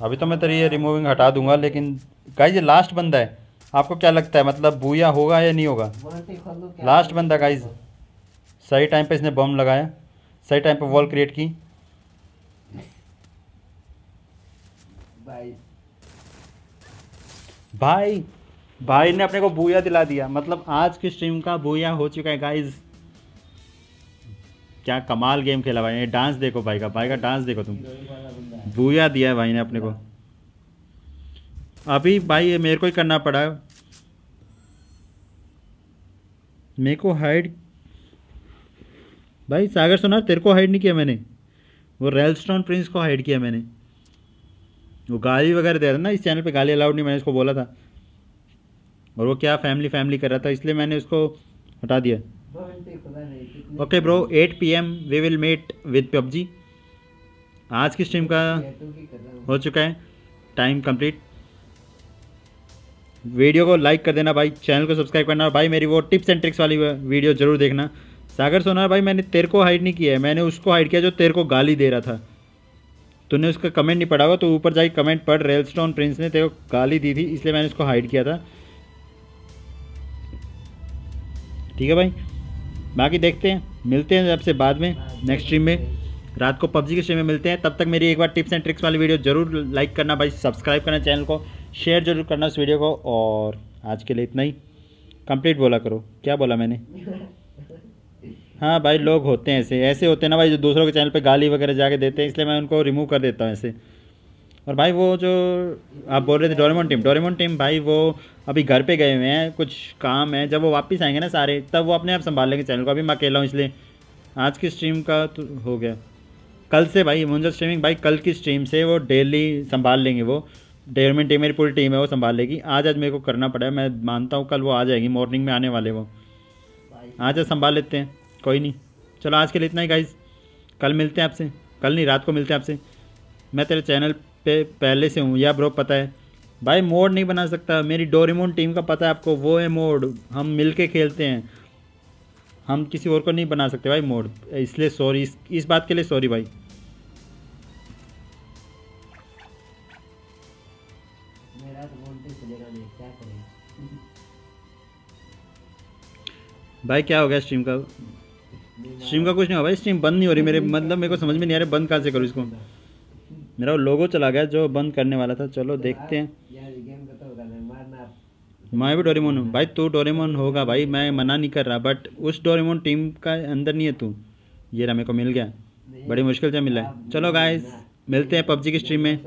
अभी तो मैं तेरी ये रिमूविंग हटा दूँगा लेकिन गाइज़ ये लास्ट बंदा है। आपको क्या लगता है मतलब बूया होगा या नहीं होगा? लास्ट बंदा गाइज़ सही टाइम पे इसने बम लगाया। सही टाइम पे वॉल क्रिएट की। भाई भाई भाई ने अपने को बूया दिला दिया। मतलब आज की स्ट्रीम का बूया हो चुका है गाइज़ क्या कमाल गेम खेला भाई ने। डांस देखो भाई का। भाई का डांस देखो तुम। बूया दिया है भाई ने अपने को। अभी भाई मेरे को ही करना पड़ा। मेरे को हाइड भाई सागर सुना तेरे को हाइड नहीं किया मैंने। वो रेलस्टोन प्रिंस को हाइड किया मैंने। वो गाली वगैरह दे रहा था ना, इस चैनल पे गाली अलाउड नहीं, मैंने उसको बोला था। और वो क्या फैमिली फैमिली कर रहा था, इसलिए मैंने उसको हटा दिया। Okay bro 8 PM we will meet with PUBG आज की स्ट्रीम का हूँ चुका है? टाइम कंप्लीट वीडियो को लाइक कर देना भाई चैनल को सब्सक्राइब करना। भाई, मेरी वो टिप्स एंड ट्रिक्स वाली वीडियो ज़रूर देखना। सागर सोनार भाई, मैंने तेरे को हाइड नहीं किया है। मैंने उसको हाइड किया जो तेरे को गाली दे रहा था। तूने उसका कमेंट नहीं पढ़ा होगा तो ऊपर जाके कमेंट पढ़। रेलस्टोन प्रिंस ने तेरे को गाली दी थी, इसलिए मैंने उसको हाइड किया था। ठीक है भाई? बाकी देखते हैं। मिलते हैं आपसे बाद में नेक्स्ट स्ट्रीम में। रात को पबजी के स्ट्रीम में मिलते हैं। तब तक मेरी एक बार टिप्स एंड ट्रिक्स वाली वीडियो ज़रूर लाइक करना भाई सब्सक्राइब करना चैनल को शेयर ज़रूर करना उस वीडियो को और आज के लिए इतना ही। कंप्लीट बोला करो। क्या बोला मैंने? *laughs* हाँ भाई लोग होते हैं ऐसे। ऐसे होते हैं ना भाई जो दूसरों के चैनल पे गाली वगैरह जाके देते हैं इसलिए मैं उनको रिमूव कर देता हूँ ऐसे। और भाई वो जो आप बोल रहे थे डोरेमोन टीम डोरेमोन टीम भाई वो अभी घर पे गए हुए हैं, कुछ काम है। जब वो वापस आएँगे ना सारे, तब वो अपने आप संभाल लेंगे चैनल को। अभी मैं अकेला हूँ इसलिए। आज की स्ट्रीम का तो हो गया। कल से भाई मुंजर स्ट्रीमिंग भाई कल की स्ट्रीम से वो डेली संभाल लेंगे वो। डेयरमेंट टीम मेरी पूरी टीम है, वो संभाल लेगी। आज आज मेरे को करना पड़ा मैं मानता हूँ कल वो आ जाएगी मॉर्निंग में आने वाले वो। आज आज संभाल लेते हैं, कोई नहीं। चलो आज के लिए इतना ही गाइज़ कल मिलते हैं आपसे। कल नहीं, रात को मिलते हैं आपसे। मैं तेरे चैनल पे पहले से हूँ। या ब्रो पता है? भाई मोड नहीं बना सकता। मेरी डोरेमोन टीम का पता है आपको। वो है मोड। हम मिल के खेलते हैं। हम किसी और को नहीं बना सकते भाई मोड। इसलिए सॉरी इस, इस बात के लिए सॉरी भाई। तो भाई क्या हो गया स्ट्रीम का? स्ट्रीम का कुछ नहीं हो भाई। स्ट्रीम बंद नहीं हो रही। मेरे मतलब मेरे को समझ में नहीं आ रहा। बंद कहाँ से करूँ इसको? मेरा लोगो चला गया, जो बंद करने वाला था, चलो देखते हैं। मैं भी डोरेमोन हूँ। भाई, तू डोरेमोन होगा भाई, मैं मना नहीं कर रहा बट उस डोरेमोन टीम का अंदर नहीं है तू। ये रहा मेरे को मिल गया। बड़ी मुश्किल से मिला है। चलो गाइस मिलते हैं पबजी की स्ट्रीम में।